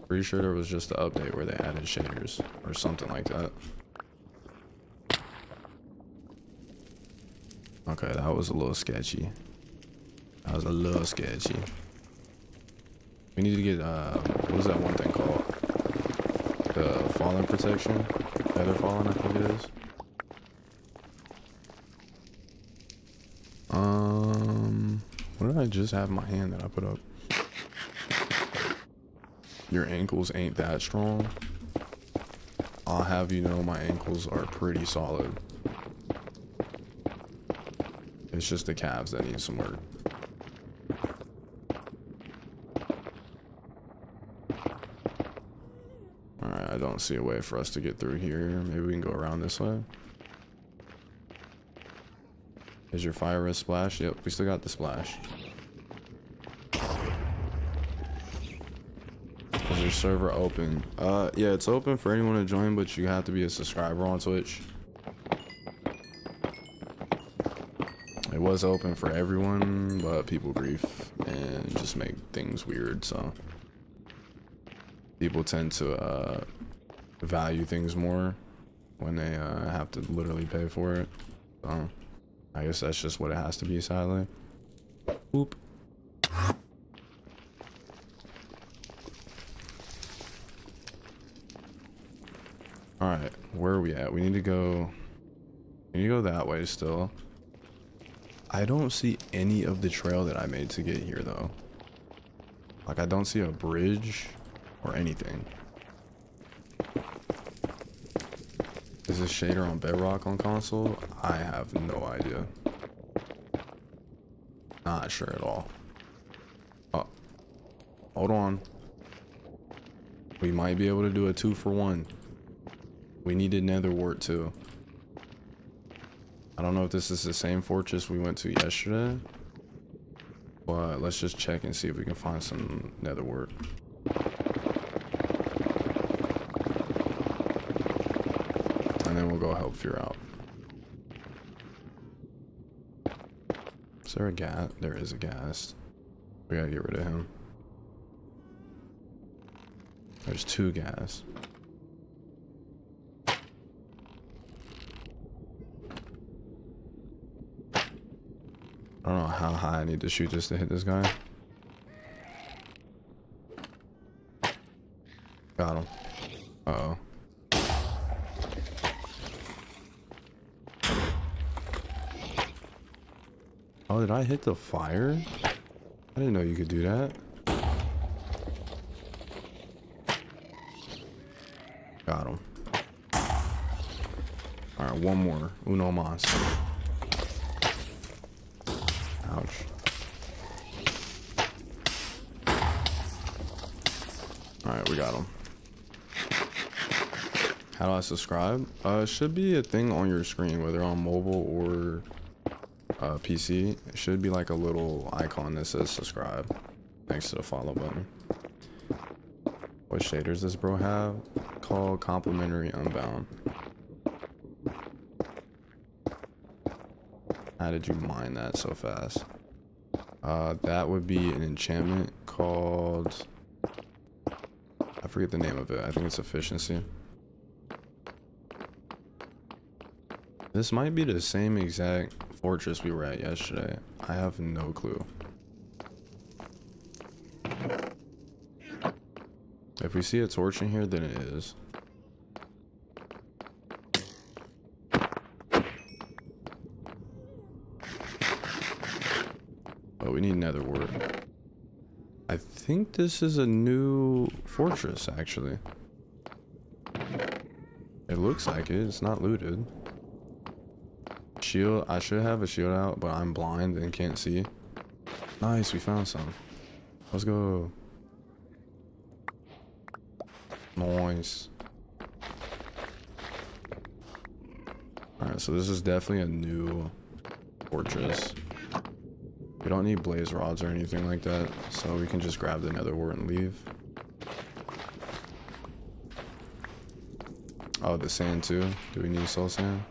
Pretty sure there was just an update where they added shaders or something like that. Okay, that was a little sketchy. That was a little sketchy. We need to get, uh, what is that one thing called? The falling protection? Feather falling, I think it is. Um, what did I just have in my hand that I put up? Your ankles ain't that strong. I'll have you know my ankles are pretty solid. It's just the calves that need some work. Alright, I don't see a way for us to get through here. Maybe we can go around this way. Is your fire res splash? Yep, we still got the splash. Is your server open? Uh, yeah, it's open for anyone to join, but you have to be a subscriber on Twitch. It was open for everyone, but people grief and just make things weird, so people tend to uh, value things more when they uh, have to literally pay for it. So I guess that's just what it has to be, sadly. Oop. Alright, where are we at? We need to go... We need to go that way still. I don't see any of the trail that I made to get here, though. Like, I don't see a bridge or anything. Is this shader on bedrock on console? I have no idea. Not sure at all. Oh. Hold on. We might be able to do a two for one. We needed nether wart too. I don't know if this is the same fortress we went to yesterday. But let's just check and see if we can find some nether wart. And we'll go out. Is there a ghast? There is a ghast. We gotta get rid of him. There's two ghast. I don't know how high I need to shoot just to hit this guy. Got him. Uh oh. Oh, did I hit the fire? I didn't know you could do that. Got him. Alright, one more. Uno mas. Ouch. Alright, we got him. How do I subscribe? Uh, should be a thing on your screen, whether on mobile or uh, PC. It should be like a little icon that says subscribe next to the follow button. What shaders does this bro have? Called Complementary Unbound. How did you mine that so fast? Uh, that would be an enchantment called... I forget the name of it. I think it's Efficiency. This might be the same exact fortress we were at yesterday. I have no clue. If we see a torch in here, then it is. Oh, we need nether wart. I think this is a new fortress, actually. It looks like it. It's not looted. Shield. I should have a shield out, but I'm blind and can't see. Nice, we found some. Let's go. Nice. Alright, so this is definitely a new fortress. We don't need blaze rods or anything like that, so we can just grab the nether wart and leave. Oh, the sand too. Do we need soul sand?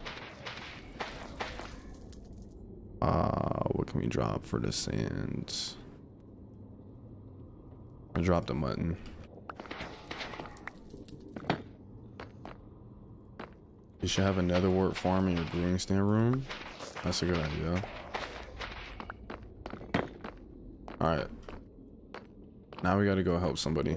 Uh, what can we drop for the sand? I dropped a mutton. You should have a nether wart farm in your brewing stand room. That's a good idea. Alright. Now we gotta go help somebody.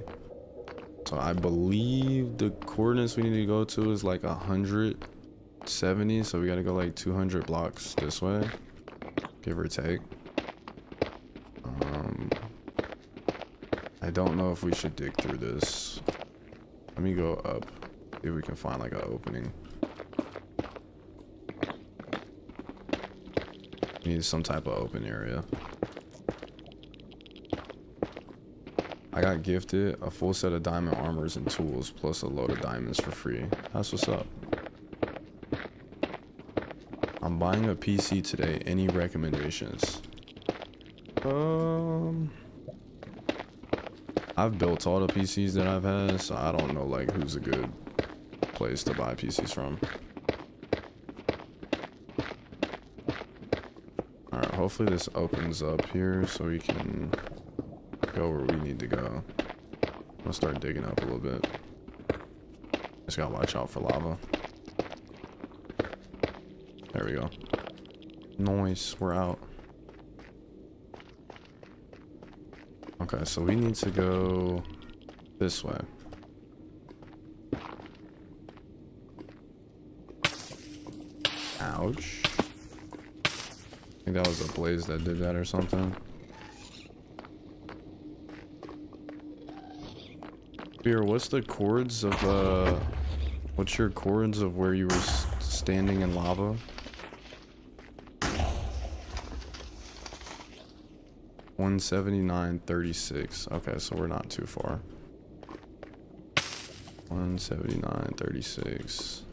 So I believe the coordinates we need to go to is like 170. So we gotta go like 200 blocks this way. Give or take. Um, I don't know if we should dig through this. Let me go up. See if we can find like an opening. Need some type of open area. I got gifted a full set of diamond armors and tools, plus a load of diamonds for free. That's what's up. I'm buying a PC today. Any recommendations? Um, I've built all the PCs that I've had, so I don't know like who's a good place to buy PCs from. Alright, hopefully this opens up here so we can go where we need to go. I'm gonna start digging up a little bit. Just gotta watch out for lava. There we go. Noise, we're out. Okay, so we need to go this way. Ouch. I think that was a blaze that did that or something. Beer, what's the coords of, uh, what's your coords of where you were standing in lava? One seventy nine thirty six. Okay, so we're not too far. One seventy nine thirty six.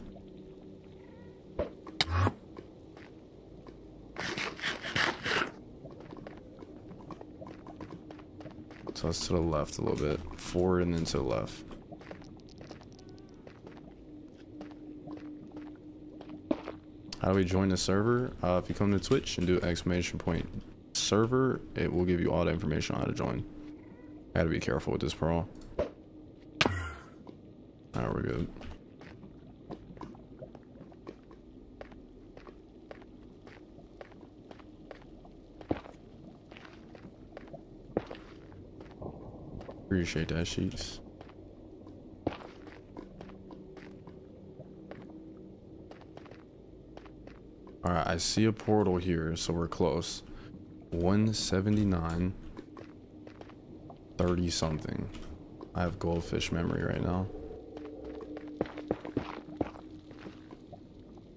So that's to the left a little bit. Forward and then to the left. How do we join the server? Uh, if you come to Twitch and do exclamation point server, it will give you all the information on how to join. I Gotta be careful with this pearl. Alright, we're good. Appreciate that, sheets. Alright, I see a portal here, so we're close. 179. 30 something. I have goldfish memory right now.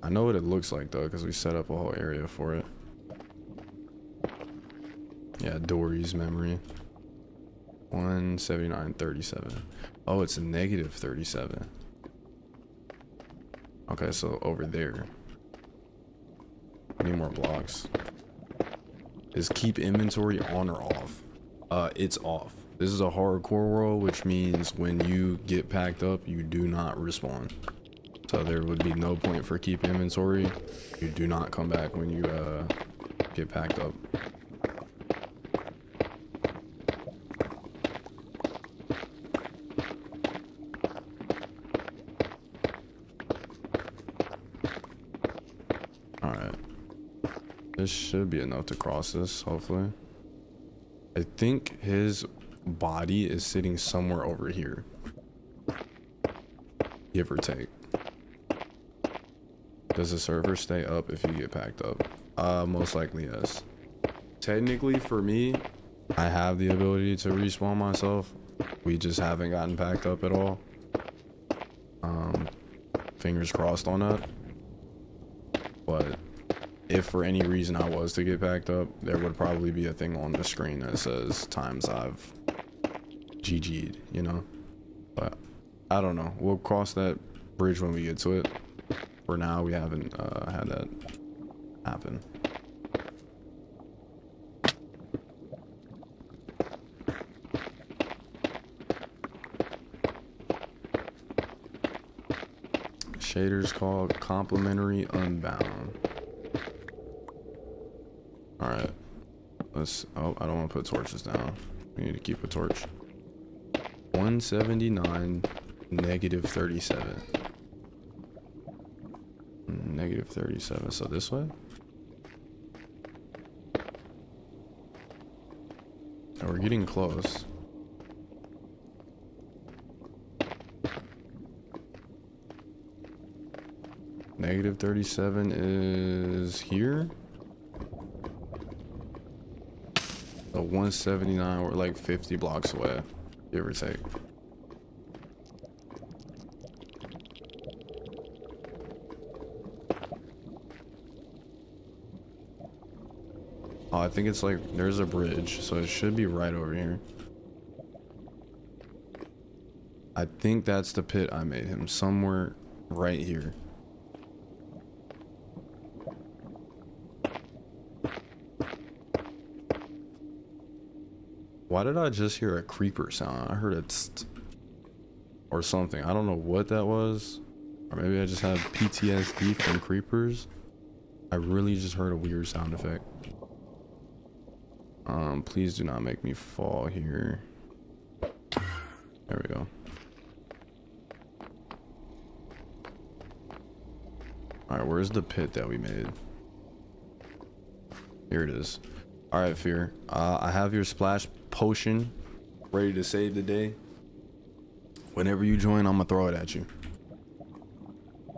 I know what it looks like though, because we set up a whole area for it. Yeah, Dory's memory. 179.37. Oh, it's a negative 37. Okay, so over there. I need more blocks. Is keep inventory on or off? Uh, it's off. This is a hardcore world, which means when you get packed up, you do not respawn. So there would be no point for keep inventory. You do not come back when you uh, get packed up. This should be enough to cross this, hopefully. I think his body is sitting somewhere over here. Give or take. Does the server stay up if you get packed up? Uh, most likely yes. Technically for me, I have the ability to respawn myself. We just haven't gotten packed up at all. Um, fingers crossed on that if for any reason I was to get packed up, there would probably be a thing on the screen that says times I've GG'd, you know? But I don't know. We'll cross that bridge when we get to it. For now, we haven't uh, had that happen. Shaders called Complementary Unbound. Let's oh I don't want to put torches down. We need to keep a torch. 179 negative 37. Hmm, negative 37. So this way? Now we're getting close. Negative 37 is here. 179, we're like 50 blocks away, give or take. Oh, I think it's like, there's a bridge, so it should be right over here. I think that's the pit I made him, somewhere right here. Why did I just hear a creeper sound? I heard it or something. I don't know what that was. Or maybe I just have PTSD from creepers. I really just heard a weird sound effect. Um, please do not make me fall here. There we go. Alright, where's the pit that we made? Here it is. Alright, Fear. Uh, I have your splash potion ready to save the day. Whenever you join, I'm gonna throw it at you.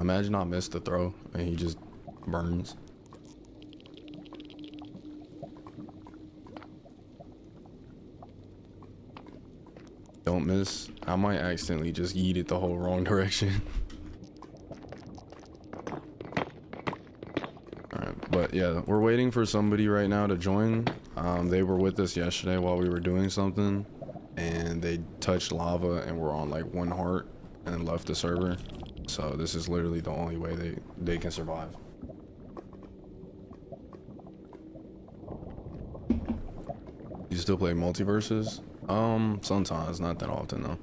Imagine I missed the throw and he just burns. Don't miss. I might accidentally just yeet it the whole wrong direction. Alright, but yeah, we're waiting for somebody right now to join. Um, they were with us yesterday while we were doing something. And they touched lava and were on like one heart and left the server. So this is literally the only way they, they can survive. You still play MultiVersus? Um, sometimes, not that often though.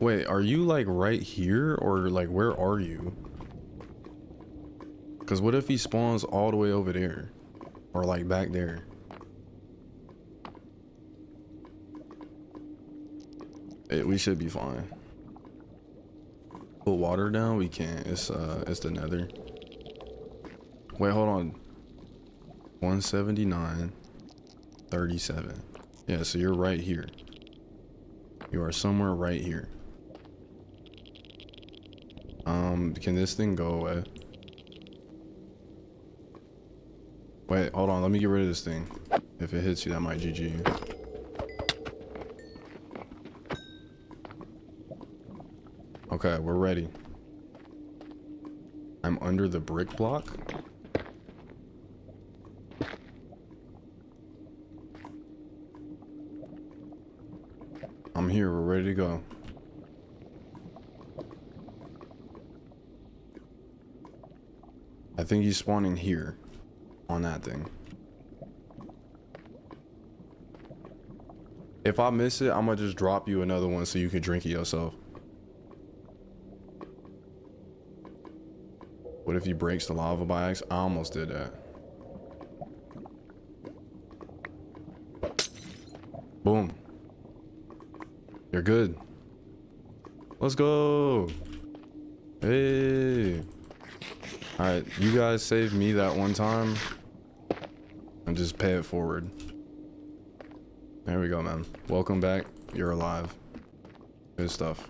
Wait, are you like right here or like where are you? Cause what if he spawns all the way over there? Or like back there? It, we should be fine. Put water down? We can't. It's uh it's the nether. Wait, hold on. 179 37. Yeah, so you're right here. You are somewhere right here. Um, can this thing go away? Wait, hold on. Let me get rid of this thing. If it hits you, that might GG you. Okay, we're ready. I'm under the brick block. I'm here. We're ready to go. I think he's spawning here on that thing. If I miss it, I'm gonna just drop you another one so you can drink it yourself. What if he breaks the lava by? I almost did that. Boom. You're good. Let's go. Hey. Alright, you guys saved me that one time. And just pay it forward. There we go, man. Welcome back. You're alive. Good stuff.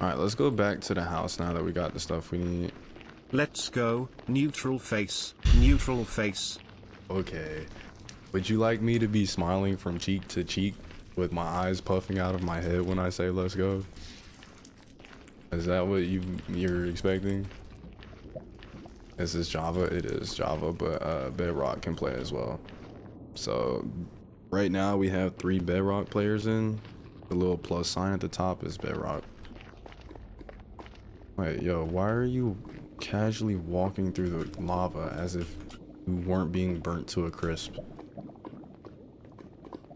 Alright, let's go back to the house now that we got the stuff we need. Let's go. Neutral face. Neutral face. Okay. Would you like me to be smiling from cheek to cheek with my eyes puffing out of my head when I say let's go? Is that what you you're expecting? Is this Java? It is Java, but uh, Bedrock can play as well. So right now we have three Bedrock players in. The little plus sign at the top is Bedrock. Wait, yo, why are you casually walking through the lava as if you weren't being burnt to a crisp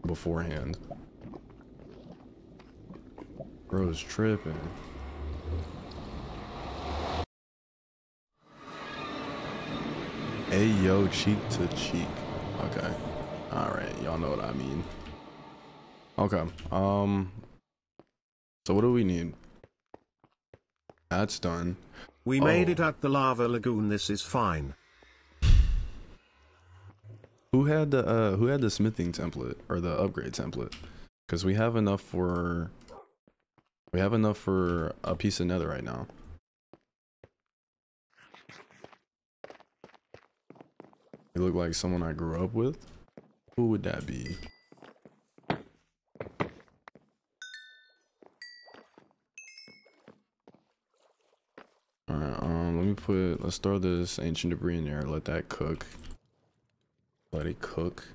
beforehand? Bro is tripping. Hey yo, cheek to cheek. Okay. Alright, y'all know what I mean. Okay. Um so what do we need? That's done. We oh. made it at the lava lagoon. This is fine. Who had the uh who had the smithing template or the upgrade template? Cuz we have enough for we have enough for a piece of nether right now. You look like someone I grew up with. Who would that be? Alright, um, let me put, let's throw this ancient debris in there, let that cook. Let it cook.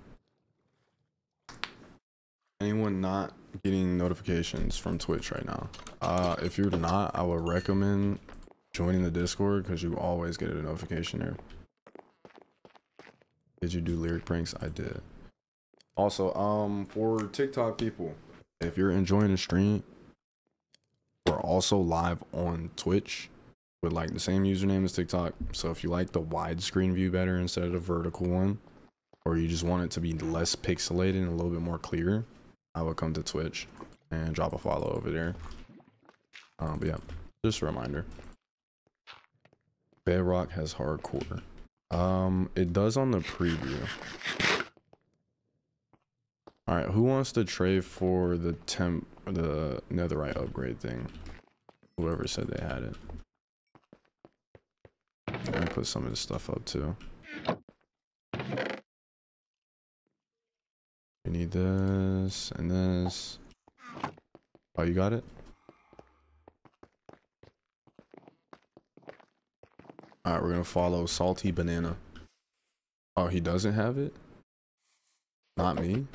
Anyone not getting notifications from Twitch right now? Uh, if you're not, I would recommend joining the Discord because you always get a notification there. Did you do lyric pranks? I did. Also, um, for TikTok people, if you're enjoying the stream, we're also live on Twitch with like the same username as TikTok. So if you like the widescreen view better instead of the vertical one, or you just want it to be less pixelated and a little bit more clear, I would come to Twitch and drop a follow over there. Um, but yeah, just a reminder. Bedrock has hardcore. Um, it does on the preview. All right, who wants to trade for the temp, the netherite upgrade thing? Whoever said they had it. I put some of this stuff up too. We need this and this. Oh, you got it? Alright, we're gonna follow Salty Banana. Oh, he doesn't have it? Not me?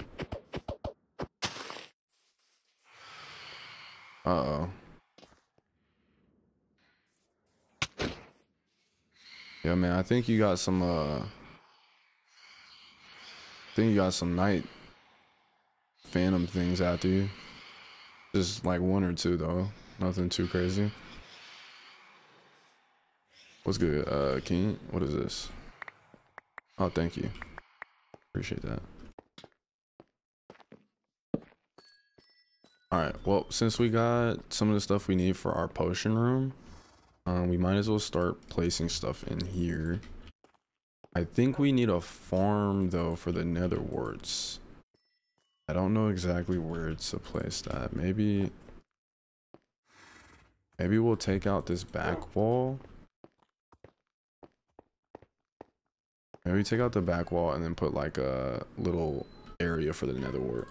Uh-oh. Yeah, man, I think you got some, uh... I think you got some night phantom things after you. Just like one or two, though. Nothing too crazy. What's good, uh, King? What is this? Oh, thank you. Appreciate that. Alright, well, since we got some of the stuff we need for our potion room, um, we might as well start placing stuff in here. I think we need a farm though for the nether warts. I don't know exactly where to place that. Maybe maybe we'll take out this back wall. Maybe take out the back wall and then put like a little area for the nether wart.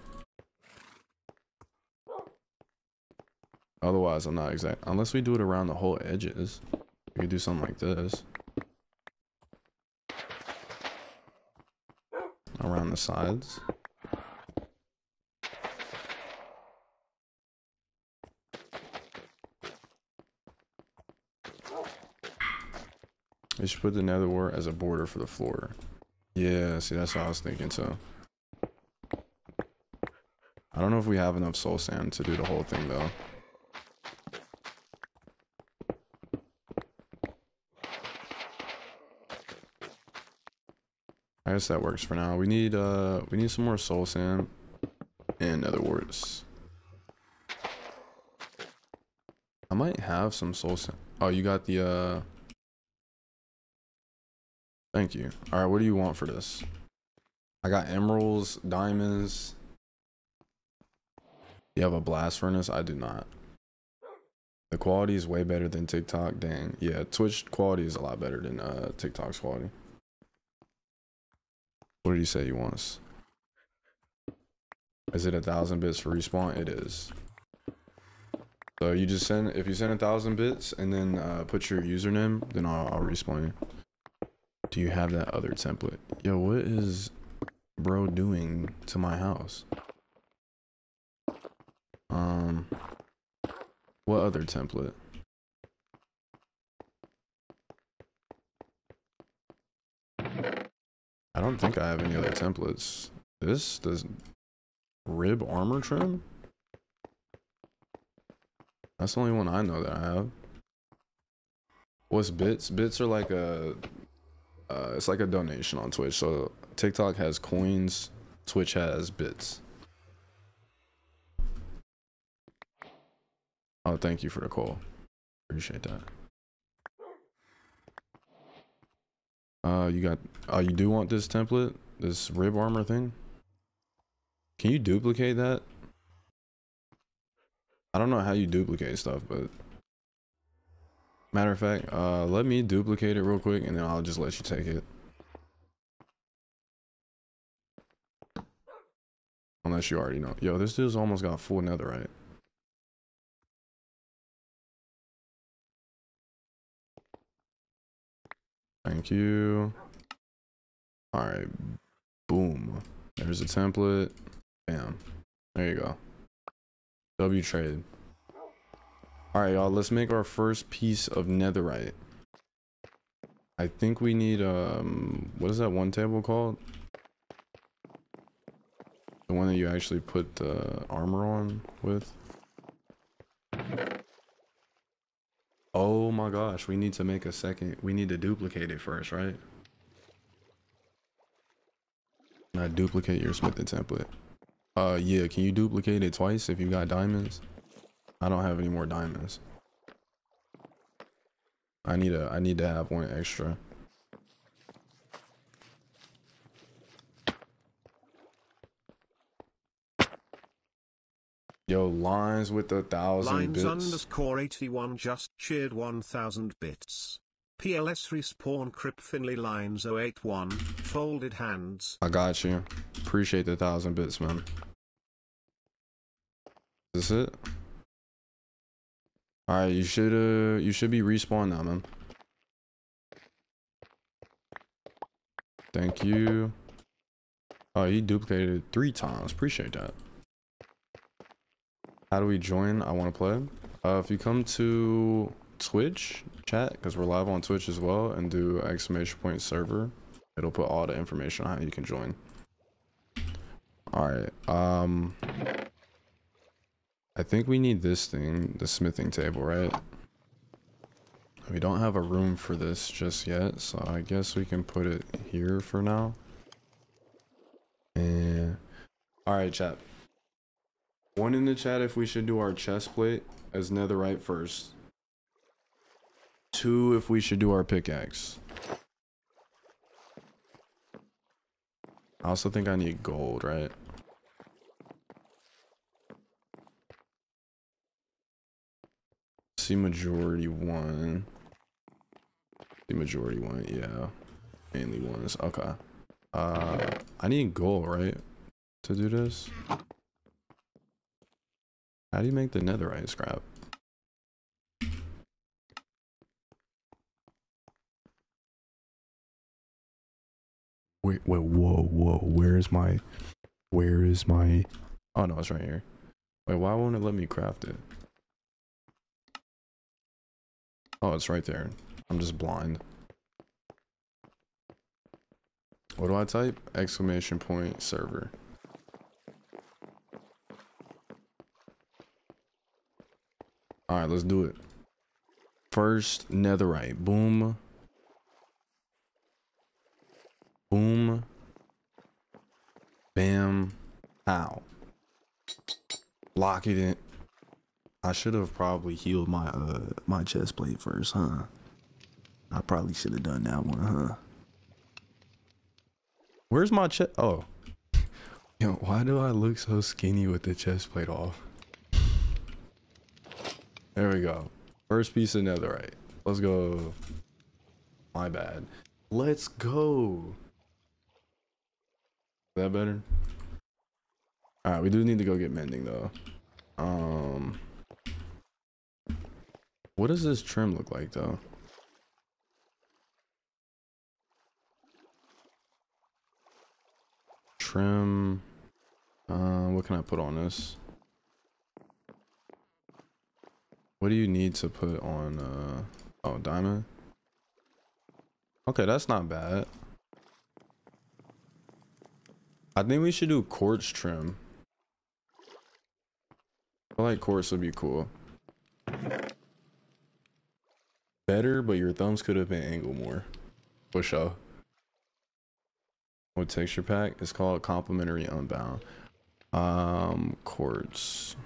Otherwise, I'm not exact. Unless we do it around the whole edges. We could do something like this. Around the sides. We should put the nether wart as a border for the floor. Yeah, see, that's what I was thinking so. I don't know if we have enough soul sand to do the whole thing though. I guess that works for now. We need uh we need some more soul sand and nether warts. I might have some soul sand. Oh, you got the uh Thank you. Alright, what do you want for this? I got emeralds, diamonds. You have a blast furnace? I do not. The quality is way better than TikTok. Dang. Yeah, Twitch quality is a lot better than uh TikTok's quality. What did he say he wants? Is it a thousand bits for respawn? It is. So you just send, if you send a thousand bits and then uh, put your username, then I'll, I'll respawn you. Do you have that other template? Yo, what is bro doing to my house? Um, what other template? I don't think I have any other templates. This does rib armor trim? That's the only one I know that I have. What's bits? Bits are like a, uh, it's like a donation on Twitch. So TikTok has coins, Twitch has bits. Oh, thank you for the call. Appreciate that. Uh, you got, oh, you do want this template? This rib armor thing? Can you duplicate that? I don't know how you duplicate stuff, but matter of fact, uh, let me duplicate it real quick and then I'll just let you take it. Unless you already know. Yo, this dude's almost got full netherite. Thank you. All right. Boom. There's a template. Bam. There you go. W trade. All right, y'all. Let's make our first piece of netherite. I think we need um. What is that one table called? The one that you actually put the armor on with. Oh my gosh, we need to make a second. We need to duplicate it first, right? I duplicate your smithing template? Uh, yeah, can you duplicate it twice if you got diamonds? I don't have any more diamonds. I need a, I need to have one extra. Yo, lines with a thousand lines bits. underscore 81 just cheered 1000 bits. PLS respawn Crip Finley lines 081, folded hands. I got you. Appreciate the thousand bits, man. Is this it? Alright, you should uh you should be respawned now, man. Thank you. Oh, he duplicated it three times. Appreciate that. How do we join? I want to play. Uh, if you come to Twitch chat, because we're live on Twitch as well, and do exclamation point server, it'll put all the information on how you can join. All right. Um, I think we need this thing, the smithing table, right? We don't have a room for this just yet, so I guess we can put it here for now. And all right, chat. One in the chat if we should do our chest plate as netherite first. Two if we should do our pickaxe. I also think I need gold, right? See majority one. The majority one, yeah. Mainly ones. Okay. Uh I need gold, right? To do this. How do you make the netherite scrap? Wait, wait, whoa, whoa, where is my, where is my, oh no, it's right here. Wait, why won't it let me craft it? Oh, it's right there. I'm just blind. What do I type? Exclamation point server. All right, let's do it. First, netherite. Boom. Boom. Bam. Ow. Lock it in. I should have probably healed my uh my chest plate first, huh? I probably should have done that one, huh? Where's my chest? Oh. Yo, why do I look so skinny with the chest plate off? There we go. First piece of netherite. Let's go. My bad. Let's go. Is that better? Alright, we do need to go get mending though. Um What does this trim look like though? Trim uh what can I put on this? What do you need to put on, uh, oh, diamond? Okay, that's not bad. I think we should do quartz trim. I like quartz would be cool. Better, but your thumbs could have been angled more. For sure. What texture pack? It's called Complementary Unbound. Um, quartz.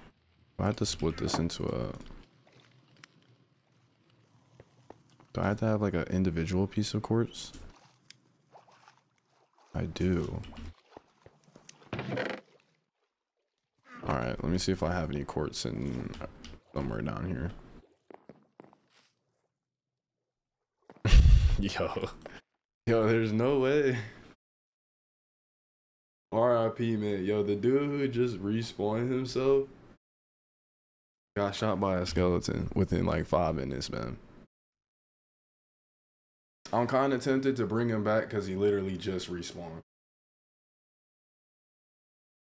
I have to split this into a. Do I have to have like an individual piece of quartz? I do. Alright, let me see if I have any quartz in somewhere down here. Yo. Yo, there's no way. RIP, man. Yo, the dude who just respawned himself got shot by a skeleton within like five minutes, man. I'm kind of tempted to bring him back because he literally just respawned.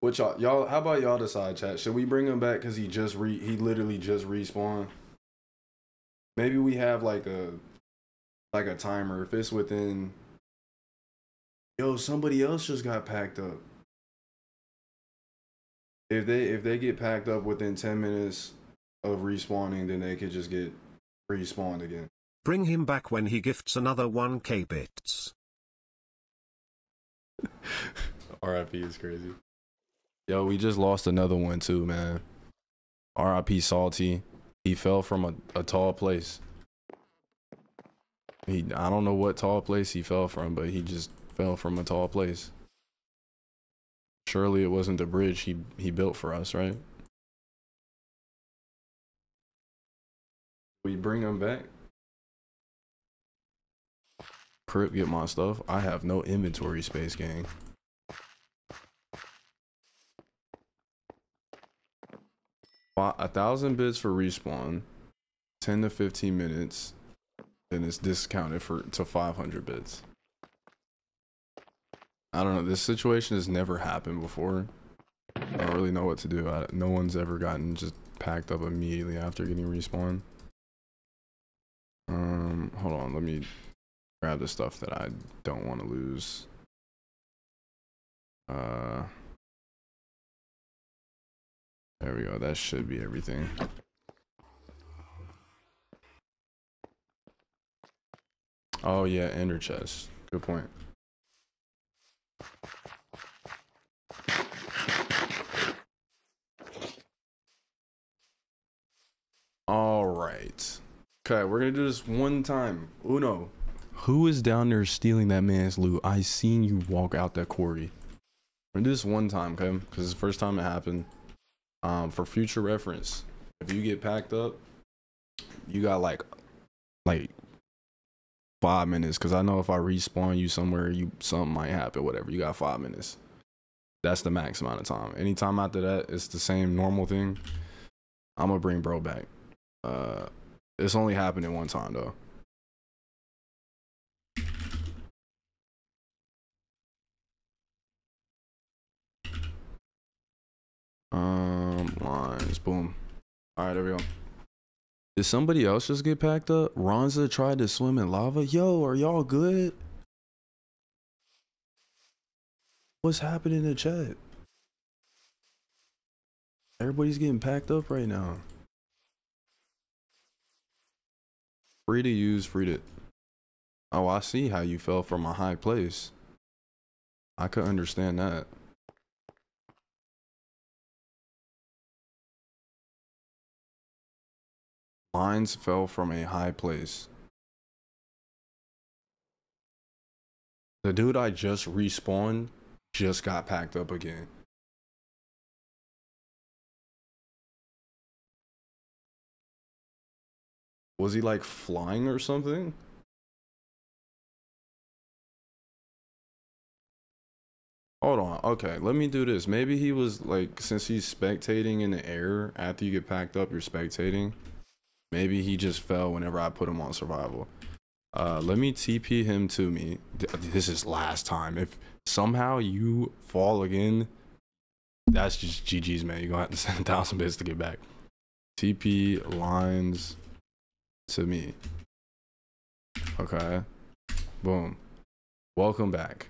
What y'all, y'all, how about y'all decide, chat? Should we bring him back because he just re, he literally just respawned? Maybe we have like a, like a timer. If it's within, yo, somebody else just got packed up. If they if they get packed up within ten minutes of respawning, then they could just get respawned again. Bring him back when he gifts another 1k bits. RIP is crazy. Yo, we just lost another one too, man. RIP Salty. He fell from a, a tall place. He I don't know what tall place he fell from, but he just fell from a tall place. Surely it wasn't the bridge he he built for us, right? We bring him back. Crip, get my stuff. I have no inventory space, gang. A thousand bits for respawn, 10 to 15 minutes, then it's discounted for to 500 bits. I don't know. This situation has never happened before. I don't really know what to do. I, no one's ever gotten just packed up immediately after getting respawn. Um, hold on. Let me grab the stuff that I don't want to lose. Uh, there we go. That should be everything. Oh yeah, ender chest. Good point. All right. Okay, we're gonna do this one time. Uno. Who is down there stealing that man's loot? I seen you walk out that quarry. We're gonna do this one time, okay? Because it's the first time it happened. Um, for future reference, if you get packed up, you got like, like five minutes. Because I know if I respawn you somewhere, you something might happen. Whatever. You got five minutes. That's the max amount of time. Anytime after that, it's the same normal thing. I'm gonna bring bro back. Uh, it's only happened one time though. Um, lines, boom. All right, there we go. Did somebody else just get packed up? Ronza tried to swim in lava. Yo, are y'all good? What's happening in the chat? Everybody's getting packed up right now. Free to use, free to. Oh, I see how you fell from a high place. I could understand that. Lines fell from a high place. The dude I just respawned just got packed up again. Was he like flying or something? Hold on. Okay, let me do this. Maybe he was like, since he's spectating in the air after you get packed up, you're spectating. Maybe he just fell whenever I put him on survival. Uh, let me TP him to me. This is last time. If somehow you fall again, that's just GG's, man. You're gonna have to send a thousand bits to get back. TP lines to me. Okay. Boom. Welcome back.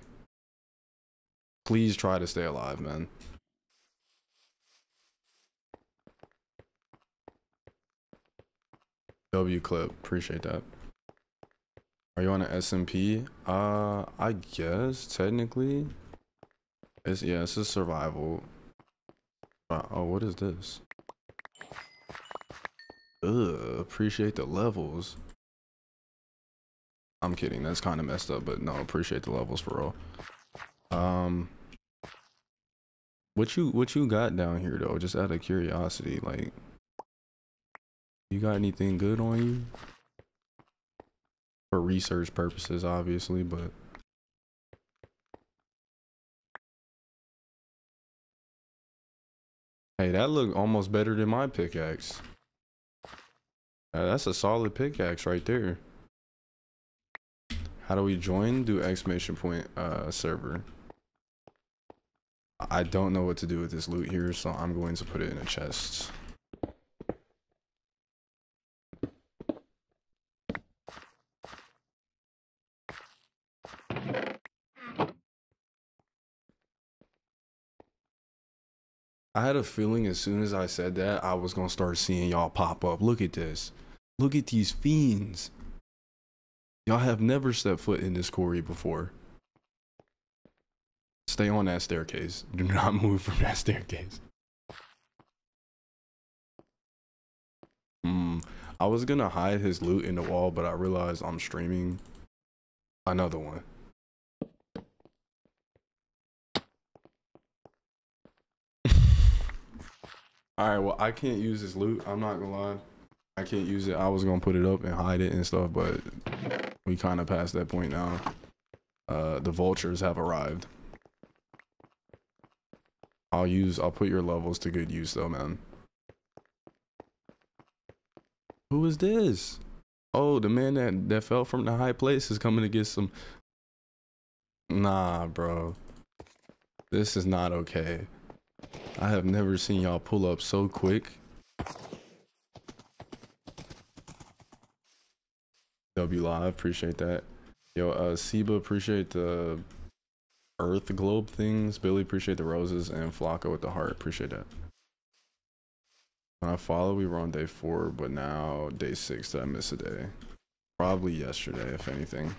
Please try to stay alive, man. W clip. Appreciate that. Are you on an SMP? Uh, I guess technically. It's yeah, it's a survival. Uh, oh, what is this? Ugh, appreciate the levels. I'm kidding. That's kind of messed up, but no, appreciate the levels for real. Um, what you what you got down here though? Just out of curiosity, like, you got anything good on you? For research purposes, obviously, but. Hey, that looked almost better than my pickaxe. That's a solid pickaxe right there. How do we join? Do exclamation point uh, server. I don't know what to do with this loot here, so I'm going to put it in a chest. I had a feeling as soon as I said that, I was gonna start seeing y'all pop up. Look at this. Look at these fiends. Y'all have never stepped foot in this quarry before. Stay on that staircase. Do not move from that staircase. Hmm. I was gonna hide his loot in the wall, but I realized I'm streaming another one. Alright, well, I can't use this loot. I'm not gonna lie. I can't use it. I was gonna put it up and hide it and stuff, but we kind of passed that point now. Uh, the vultures have arrived. I'll use, I'll put your levels to good use though, man. Who is this? Oh, the man that, that fell from the high place is coming to get some. Nah, bro. This is not okay. I have never seen y'all pull up so quick. W Live, appreciate that. Yo, uh, Seba, appreciate the Earth globe things. Billy, appreciate the roses. And Flocka with the heart, appreciate that. When I follow, we were on day four, but now day six, did I miss a day? Probably yesterday, if anything.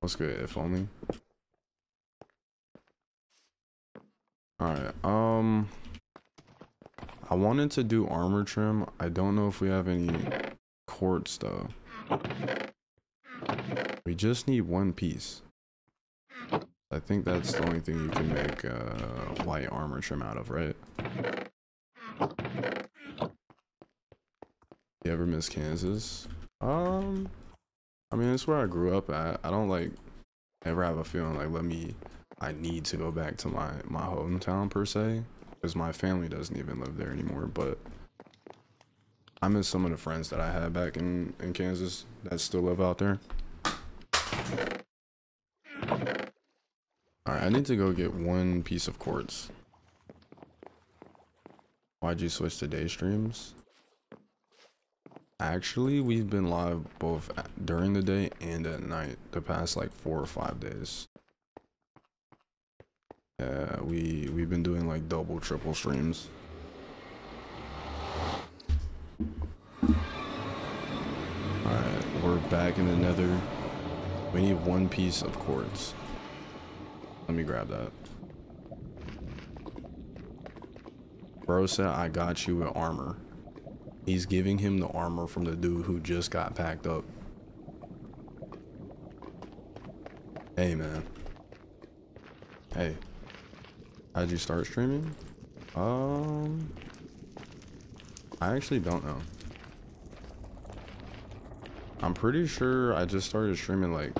What's good, if only? Alright, um... I wanted to do armor trim. I don't know if we have any quartz though. We just need one piece. I think that's the only thing you can make uh, white armor trim out of, right? You ever miss Kansas? Um, I mean, it's where I grew up at. I don't like ever have a feeling like let me I need to go back to my my hometown per se, because my family doesn't even live there anymore. But I miss some of the friends that I had back in in Kansas that still live out there. All right, I need to go get one piece of quartz. Why'd you switch to day streams? Actually, we've been live both during the day and at night the past like four or five days. Yeah, we we've been doing like double, triple streams. Alright, we're back in the nether. We need one piece of quartz. Let me grab that. Bro said I got you with armor. He's giving him the armor from the dude who just got packed up. Hey man. Hey. How'd you start streaming? Um, I actually don't know. I'm pretty sure I just started streaming like,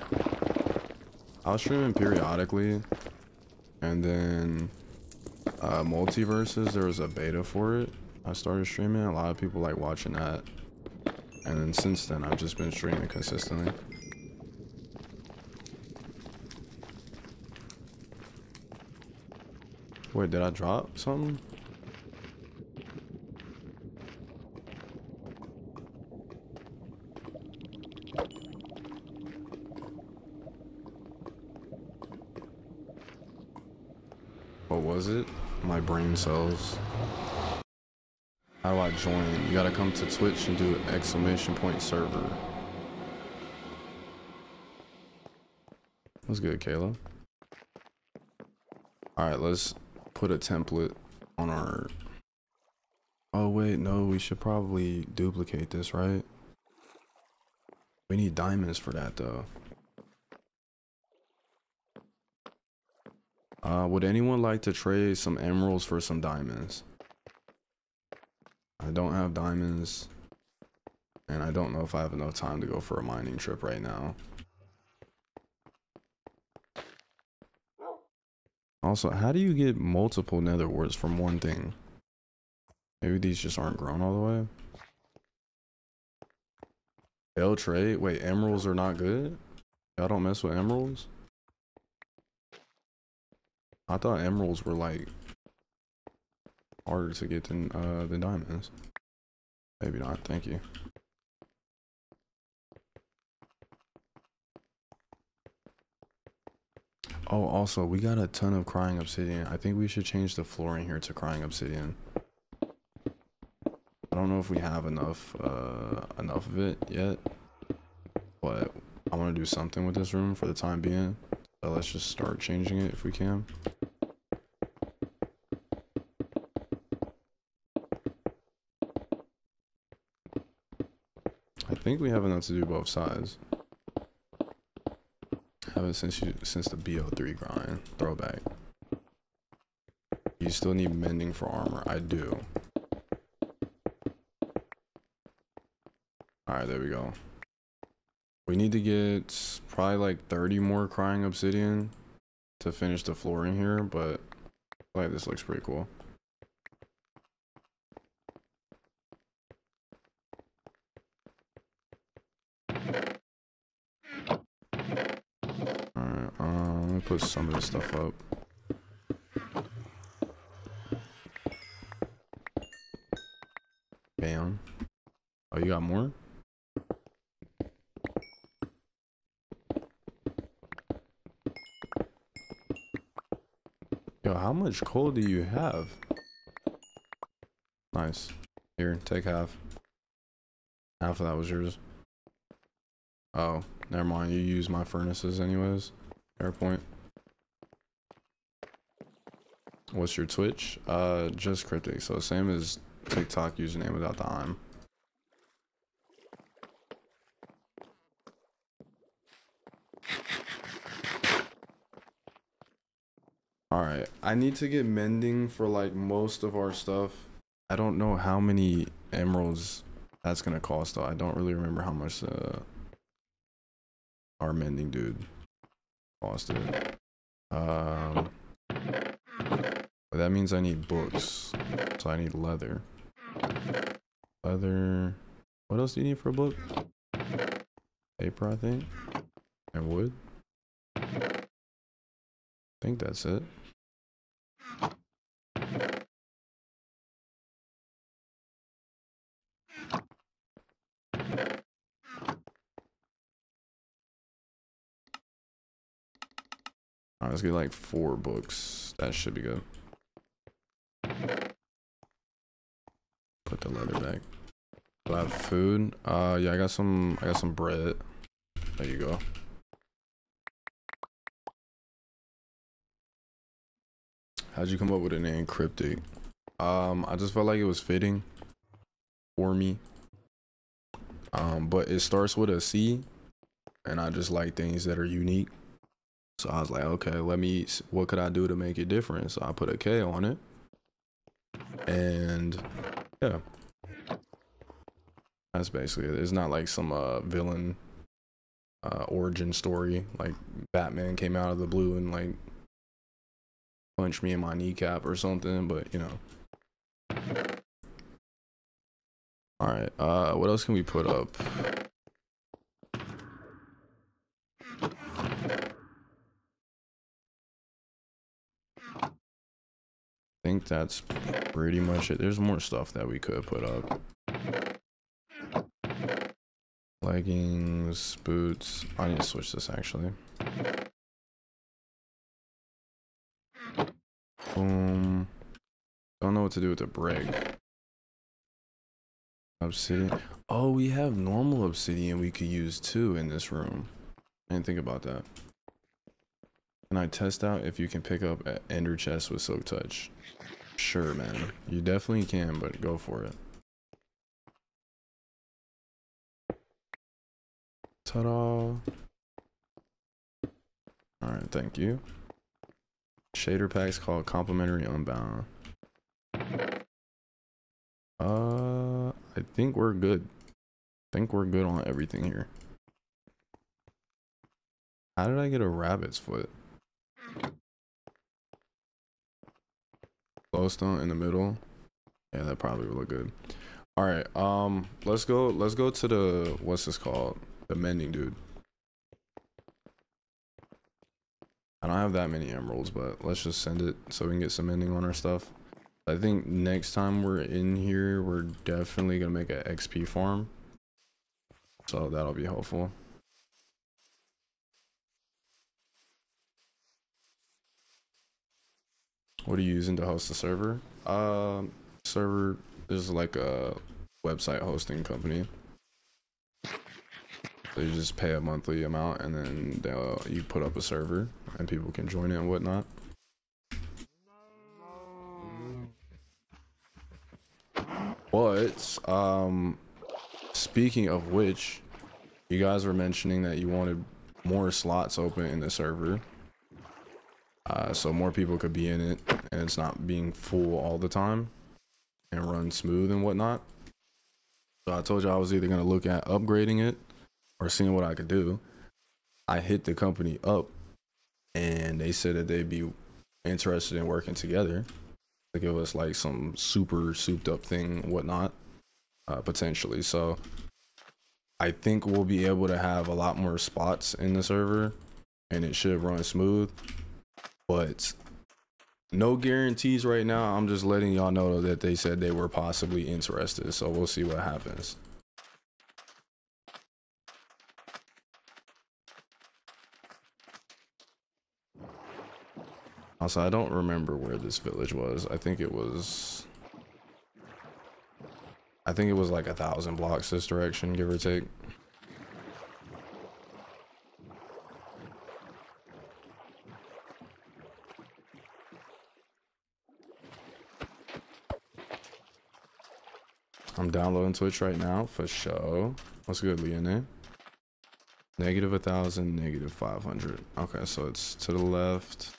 I was streaming periodically and then uh, MultiVersus, there was a beta for it. I started streaming, a lot of people like watching that. And then since then, I've just been streaming consistently. Wait, did I drop something? What was it? My brain cells. How do I join? You gotta come to Twitch and do exclamation point server. What's good, Kayla? Alright, let's put a template on our... Oh, wait, no, we should probably duplicate this, right? We need diamonds for that, though. Uh, would anyone like to trade some emeralds for some diamonds? I don't have diamonds. And I don't know if I have enough time to go for a mining trip right now. Also, how do you get multiple nether warts from one thing? Maybe these just aren't grown all the way. They'll trade. Wait, emeralds are not good? Y'all don't mess with emeralds? I thought emeralds were like harder to get than uh than diamonds. Maybe not. Thank you. Oh, also, we got a ton of crying obsidian. I think we should change the flooring here to crying obsidian. I don't know if we have enough uh enough of it yet, but I want to do something with this room for the time being. So let's just start changing it if we can. I think we have enough to do both sides. Haven't since you since the BO3 grind throwback. You still need mending for armor. I do. Alright, there we go. We need to get probably like 30 more crying obsidian to finish the flooring here, but like this looks pretty cool. Alright, um, let me put some of this stuff up. Bam. Oh, you got more? Yo, how much coal do you have? Nice. Here, take half. Half of that was yours. Oh, never mind. You use my furnaces anyways. Fair point. What's your Twitch? Uh, just Kryptic. So same as TikTok username without the I'm. Alright, I need to get mending for like most of our stuff. I don't know how many emeralds that's gonna cost though. I don't really remember how much uh, our mending dude costed. Um, but that means I need books. So I need leather. Leather. What else do you need for a book? Paper, I think. And wood. I think that's it. Alright, let's get like four books. That should be good. Put the leather bag. Do I have food? Uh yeah, I got some I got some bread. There you go. How'd you come up with an name Kryptic? Um, I just felt like it was fitting for me. Um, but it starts with a C, and I just like things that are unique. So I was like, okay, let me. What could I do to make it different? So I put a K on it, and yeah, that's basically it. It's not like some uh villain uh origin story like Batman came out of the blue and like punched me in my kneecap or something, but you know. All right. Uh, what else can we put up? I think that's pretty much it. There's more stuff that we could put up. Leggings, boots. I need to switch this actually. Boom. Don't know what to do with the brick. Obsidian. Oh, we have normal obsidian we could use too in this room. I didn't think about that. Can I test out if you can pick up ender chest with silk touch? Sure, man. You definitely can, but go for it. Ta-da. Alright, thank you. Shader packs called Complementary Unbound. Uh, I think we're good. I think we're good on everything here. How did I get a rabbit's foot? Glowstone in the middle. Yeah, that probably would look good. All right, um, let's go. Let's go to the what's this called? The mending dude. I don't have that many emeralds, but let's just send it so we can get some mending on our stuff. I think next time we're in here, we're definitely gonna make an XP farm. So that'll be helpful. What are you using to host the server? Um, server is like a website hosting company. You just pay a monthly amount and then you put up a server and people can join it and whatnot. But, um, speaking of which, you guys were mentioning that you wanted more slots open in the server. Uh, so more people could be in it and it's not being full all the time and run smooth and whatnot. So I told you I was either going to look at upgrading it or seeing what I could do. I hit the company up and they said that they'd be interested in working together to give us like some super souped up thing whatnot uh, potentially so i think we'll be able to have a lot more spots in the server and it should run smooth but no guarantees right now i'm just letting y'all know that they said they were possibly interested so we'll see what happens Also, I don't remember where this village was. I think it was... I think it was like a thousand blocks this direction, give or take. I'm downloading Twitch right now for show. What's good, Leonie? Negative a thousand, negative 500. Okay, so it's to the left.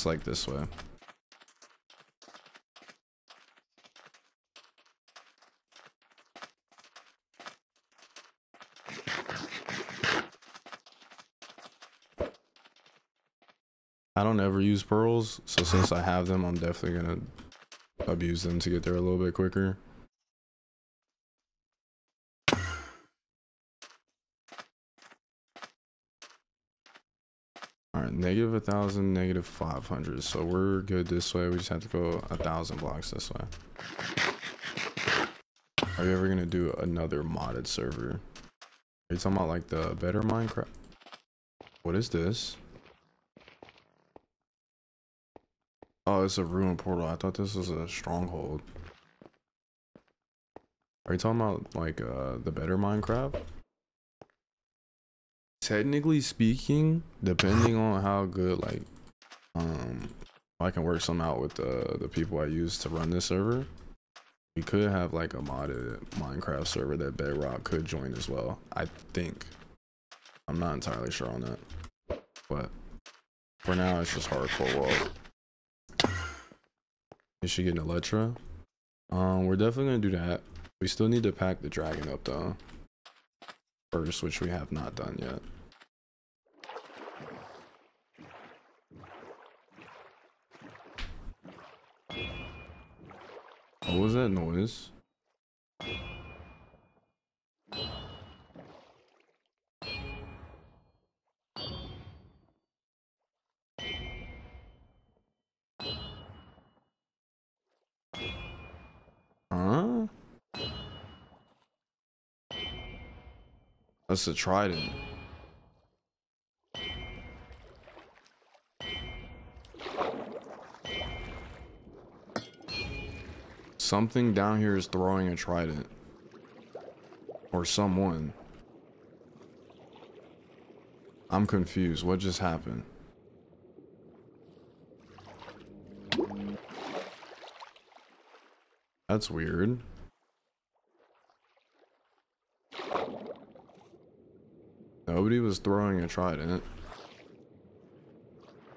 It's like this way. I don't ever use pearls, so since I have them, I'm definitely gonna abuse them to get there a little bit quicker. Negative a thousand, negative 500. So we're good this way. We just have to go a thousand blocks this way. Are you ever gonna do another modded server? Are you talking about like the better Minecraft? What is this? Oh, it's a ruin portal. I thought this was a stronghold. Are you talking about like uh, the better Minecraft? Technically speaking, depending on how good like um I can work some out with the the people I use to run this server, we could have like a modded Minecraft server that Bedrock could join as well. I think. I'm not entirely sure on that. But for now it's just hardcore world. Is she getting Elytra? Um, we're definitely gonna do that. We still need to pack the dragon up though. First, which we have not done yet. What was that noise? Huh? That's a trident. Something down here is throwing a trident. Or someone. I'm confused. What just happened? That's weird. Nobody was throwing a trident.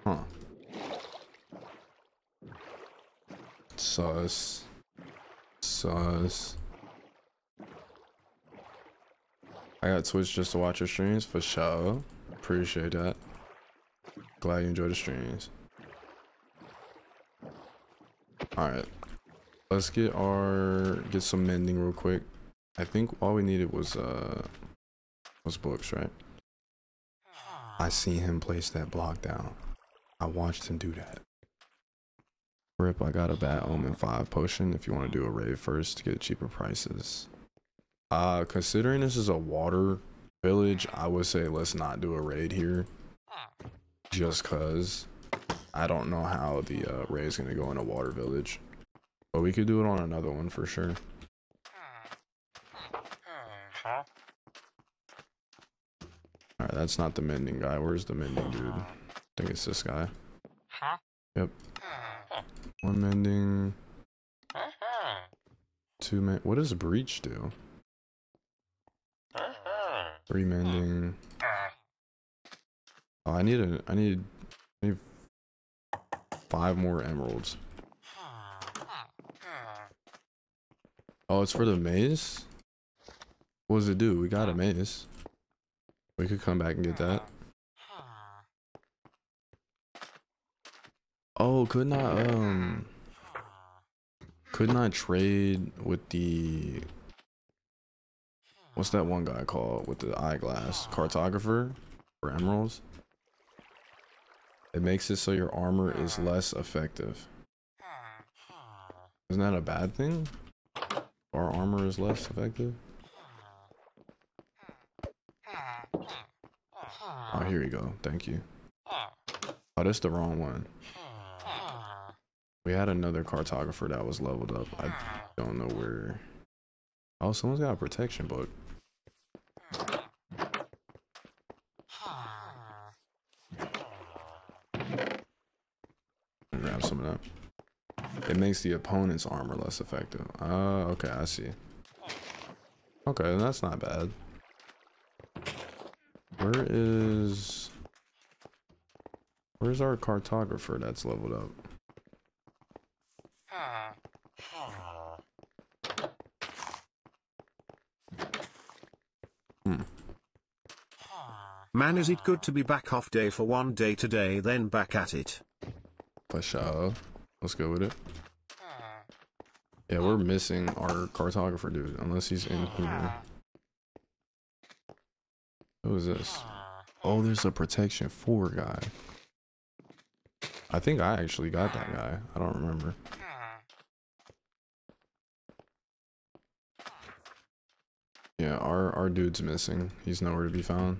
Huh. Sus. Sus. I got Twitch just to watch your streams for sure. Appreciate that. Glad you enjoy the streams. Alright. Let's get our get some mending real quick. I think all we needed was uh was books, right? I see him place that block down. I watched him do that. Rip, I got a bad omen 5 potion if you want to do a raid first to get cheaper prices. Uh considering this is a water village, I would say let's not do a raid here. Just cause I don't know how the uh, raid is gonna go in a water village. But we could do it on another one for sure. Alright, that's not the mending guy. Where's the mending dude? I think it's this guy. Yep. One mending. Mm-hmm. Two men. What does breach do? Mm-hmm. Three mending. Mm. Oh, I need a. I need. I need five more emeralds. Mm-hmm. Oh, it's for the mace. What does it do? We got a mm. mace. We could come back and get that. Oh, couldn't I um couldn't I trade with the what's that one guy called with the eyeglass? Cartographer for emeralds? It makes it so your armor is less effective. Isn't that a bad thing? Our armor is less effective? Oh, here we go. Thank you. Oh, that's the wrong one. We had another cartographer that was leveled up. I don't know where. Oh, someone's got a protection book. Grab some of that. It makes the opponent's armor less effective. Oh, okay, I see. Okay, that's not bad. Where is... Where's our cartographer that's leveled up? Hmm. Man is it good to be back off day for one day today then back at it. Sure. Let's go with it. Yeah, we're missing our cartographer dude, unless he's in here. Who is this? Oh, there's a protection 4 guy. I think I actually got that guy. I don't remember. Yeah, our, our dude's missing. He's nowhere to be found.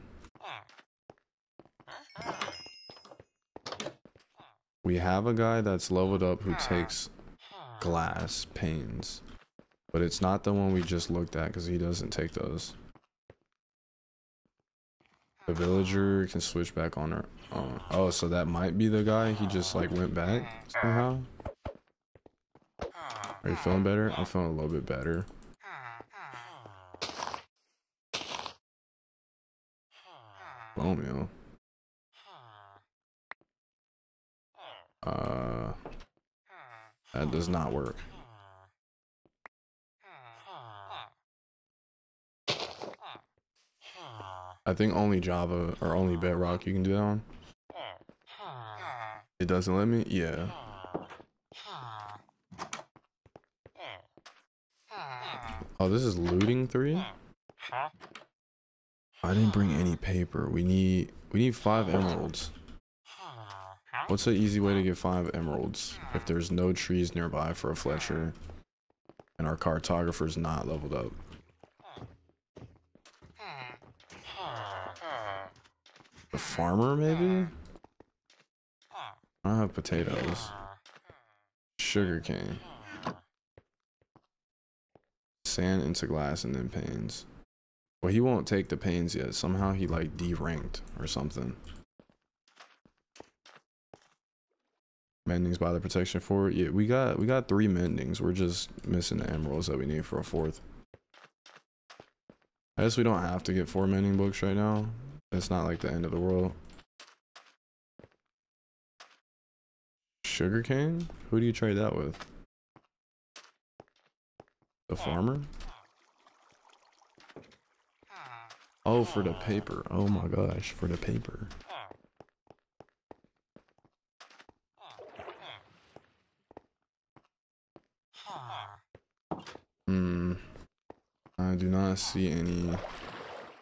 We have a guy that's leveled up who takes glass panes. But it's not the one we just looked at because he doesn't take those. The villager can switch back on her. Oh, oh, so that might be the guy. He just like went back somehow. Are you feeling better? I'm feeling a little bit better. Meal. Uh, that does not work. I think only Java or only Bedrock you can do that on. It doesn't let me? Yeah. Oh, this is looting three? I didn't bring any paper. We need we need five emeralds. What's an easy way to get five emeralds if there's no trees nearby for a Fletcher and our cartographer's not leveled up? The farmer, maybe? I have potatoes. Sugar cane. Sand into glass and then panes. Well, he won't take the panes yet. Somehow he like deranked or something. Mendings by the protection fort. Yeah, we got we got three mendings. We're just missing the emeralds that we need for a fourth. I guess we don't have to get four mending books right now. It's not like the end of the world. Sugarcane? Who do you trade that with? The farmer? Oh, for the paper. Oh my gosh, for the paper. Hmm. I do not see any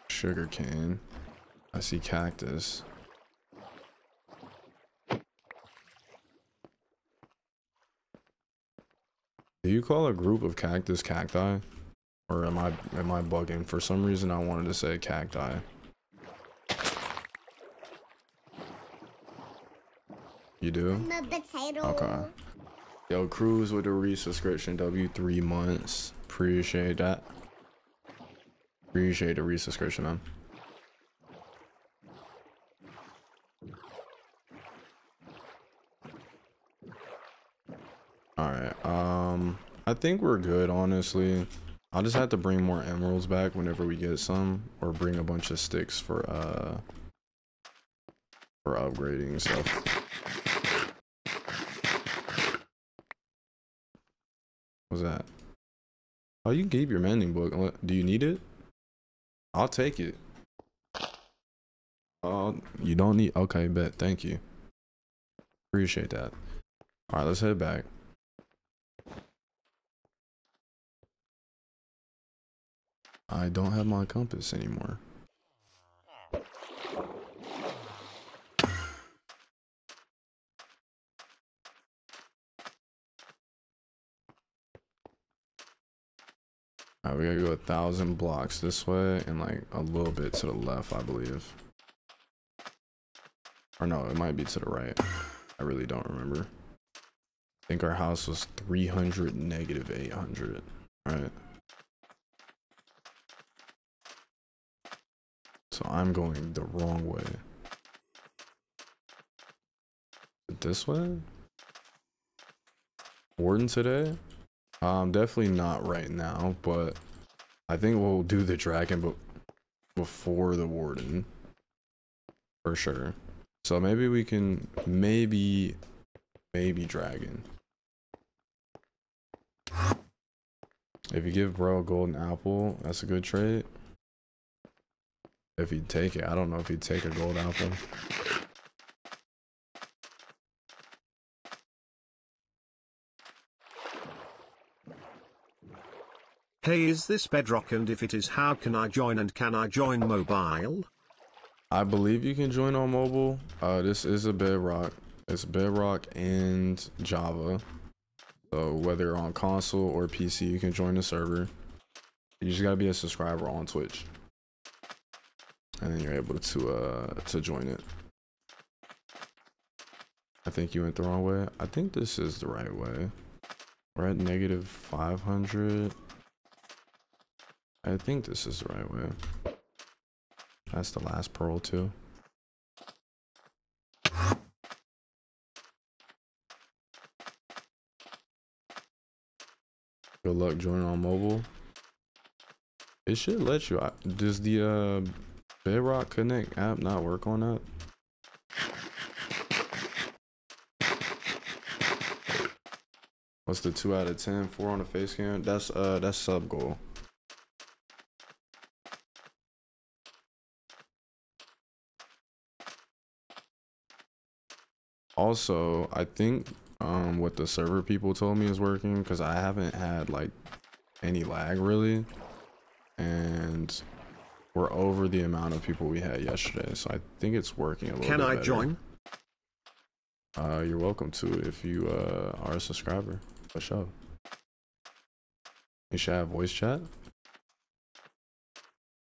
sugar cane. I see cactus. Do you call a group of cactus cacti? Or am I am I bugging? For some reason I wanted to say cacti. You do? I'm a potato. Okay. Yo, Cruz with the resubscription W three months. Appreciate that. Appreciate the resubscription, man. Alright, um I think we're good honestly. I'll just have to bring more emeralds back whenever we get some, or bring a bunch of sticks for uh for upgrading stuff. What's that? Oh, you keep your mending book. Do you need it? I'll take it. Oh, you don't need. Okay, bet. Thank you. Appreciate that. All right, let's head back. I don't have my compass anymore. Alright, we gotta go a thousand blocks this way and like a little bit to the left, I believe. Or no, it might be to the right. I really don't remember. I think our house was 300 negative 800. Alright. So I'm going the wrong way. This way? Warden today? Um, definitely not right now, but I think we'll do the dragon but before the warden. For sure. So maybe we can maybe maybe dragon. If you give bro a golden apple, that's a good trade. If he'd take it, I don't know if he'd take a gold apple. Hey is this Bedrock and if it is how can I join and can I join mobile? I believe you can join on mobile. Uh, this is a Bedrock. It's Bedrock and Java. So whether on console or PC, you can join the server. You just gotta be a subscriber on Twitch, and then you're able to uh to join it. I think you went the wrong way. I think this is the right way. We're at negative 500. I think this is the right way. That's the last pearl too. Good luck joining on mobile. It should let you. Does the uh, Bedrock Connect app not work on that? What's the two out of ten? Four on the face cam. That's uh, that's sub goal. Also, I think um what the server people told me is working because I haven't had like any lag really, and we're over the amount of people we had yesterday, so I think it's working a little. Bit. Can I better. join? Uh, you're welcome to if you uh are a subscriber. For sure. You should have voice chat.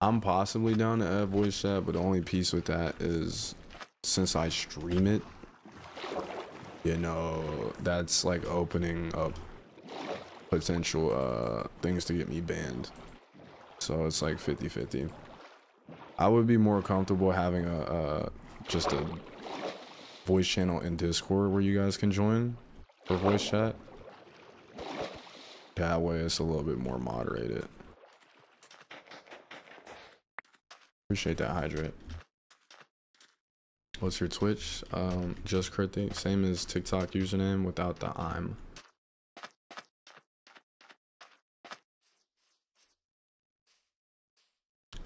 I'm possibly down to add voice chat, but the only piece with that is since I stream it, you know, that's like opening up potential uh things to get me banned. So it's like 50-50. I would be more comfortable having a uh just a voice channel in Discord where you guys can join for voice chat. That way it's a little bit more moderated. Appreciate that, Hydrate. What's your Twitch? Um, just Kryptic, same as TikTok username without the I'm.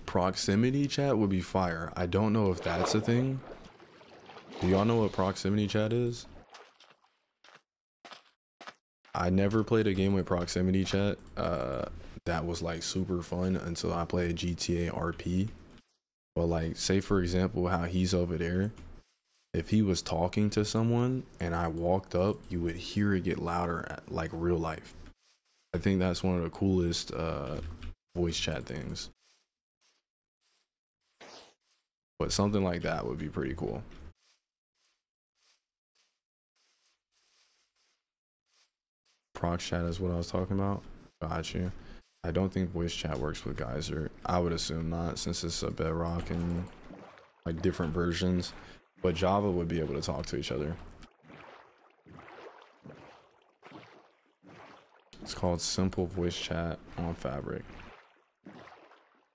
Proximity chat would be fire. I don't know if that's a thing. Do y'all know what proximity chat is? I never played a game with proximity chat. Uh, that was like super fun until I played GTA RP. But like, say for example, how he's over there. If he was talking to someone and I walked up, you would hear it get louder, like real life. I think that's one of the coolest uh, voice chat things. But something like that would be pretty cool. Proc chat is what I was talking about. Got you. I don't think voice chat works with Geyser. I would assume not, since it's a Bedrock and like different versions. But Java would be able to talk to each other. It's called Simple Voice Chat on Fabric.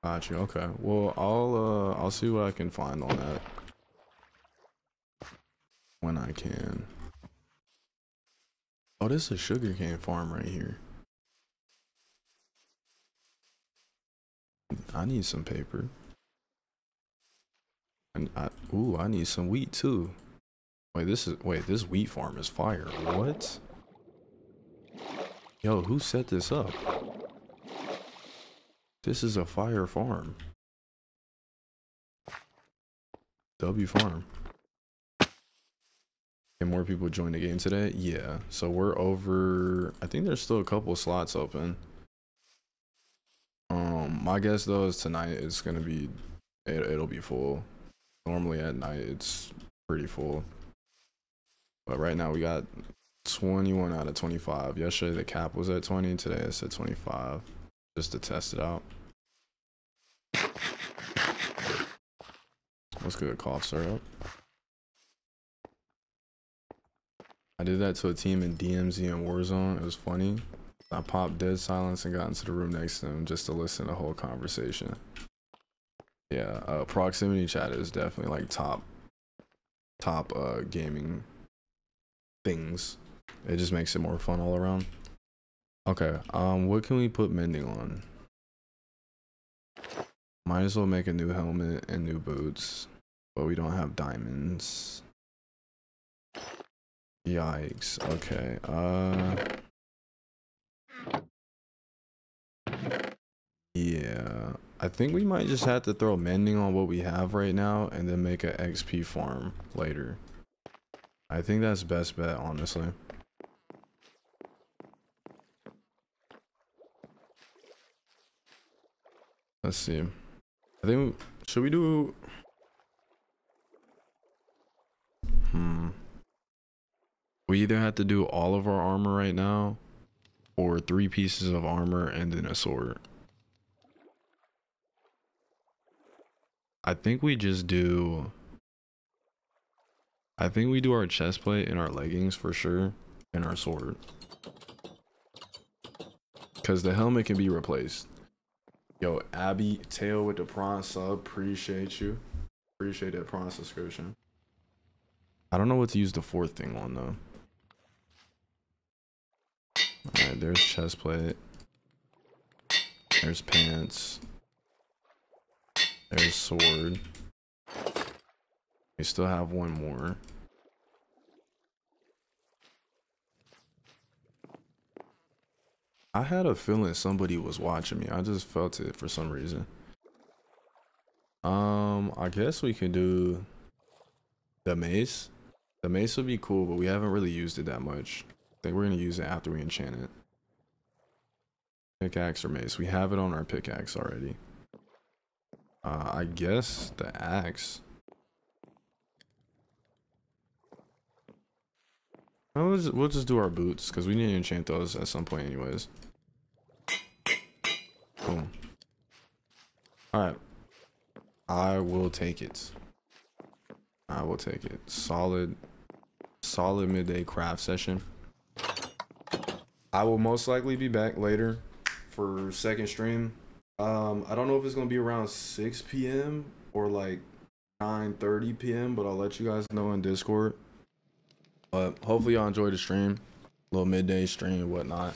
Gotcha. Okay. Well, I'll uh, I'll see what I can find on that when I can. Oh, this is a sugarcane farm right here. I need some paper. And I, ooh, I need some wheat too. Wait, this is wait, this wheat farm is fire. What? Yo, who set this up? This is a fire farm. W farm. Can more people join the game today? Yeah. So we're over I think there's still a couple slots open. Um my guess though is tonight it's gonna be it, it'll be full. Normally at night it's pretty full. But right now we got 21 out of 25. Yesterday the cap was at 20, today it's at 25 just to test it out. What's good, cough syrup? I did that to a team in DMZ and Warzone. It was funny. I popped dead silence and got into the room next to them just to listen to the whole conversation. Yeah, uh, proximity chat is definitely like top, top uh, gaming things. It just makes it more fun all around. Okay, um, what can we put mending on? Might as well make a new helmet and new boots, but we don't have diamonds. Yikes. Okay. Uh. Yeah. I think we might just have to throw mending on what we have right now and then make an XP farm later. I think that's best bet, honestly. Let's see. I think, should we do... Hmm. We either have to do all of our armor right now or three pieces of armor and then a sword. I think we just do I think we do our chest plate and our leggings for sure and our sword. Cause the helmet can be replaced. Yo, Abby Tail with the prawn sub, appreciate you. Appreciate that prawn subscription. I don't know what to use the fourth thing on though. Alright, there's chest plate. There's pants. There's sword. We still have one more. I had a feeling somebody was watching me. I just felt it for some reason. Um, I guess we can do the mace. The mace would be cool, but we haven't really used it that much. I think we're gonna use it after we enchant it. Pickaxe or mace. We have it on our pickaxe already. Uh, I guess the axe. We'll just, we'll just do our boots because we need to enchant those at some point anyways. Boom. Alright. I will take it. I will take it. Solid solid midday craft session. I will most likely be back later for second stream. Um, I don't know if it's gonna be around 6 p.m. or like 9:30 p.m., but I'll let you guys know in Discord. But hopefully y'all enjoy the stream, little midday stream, whatnot.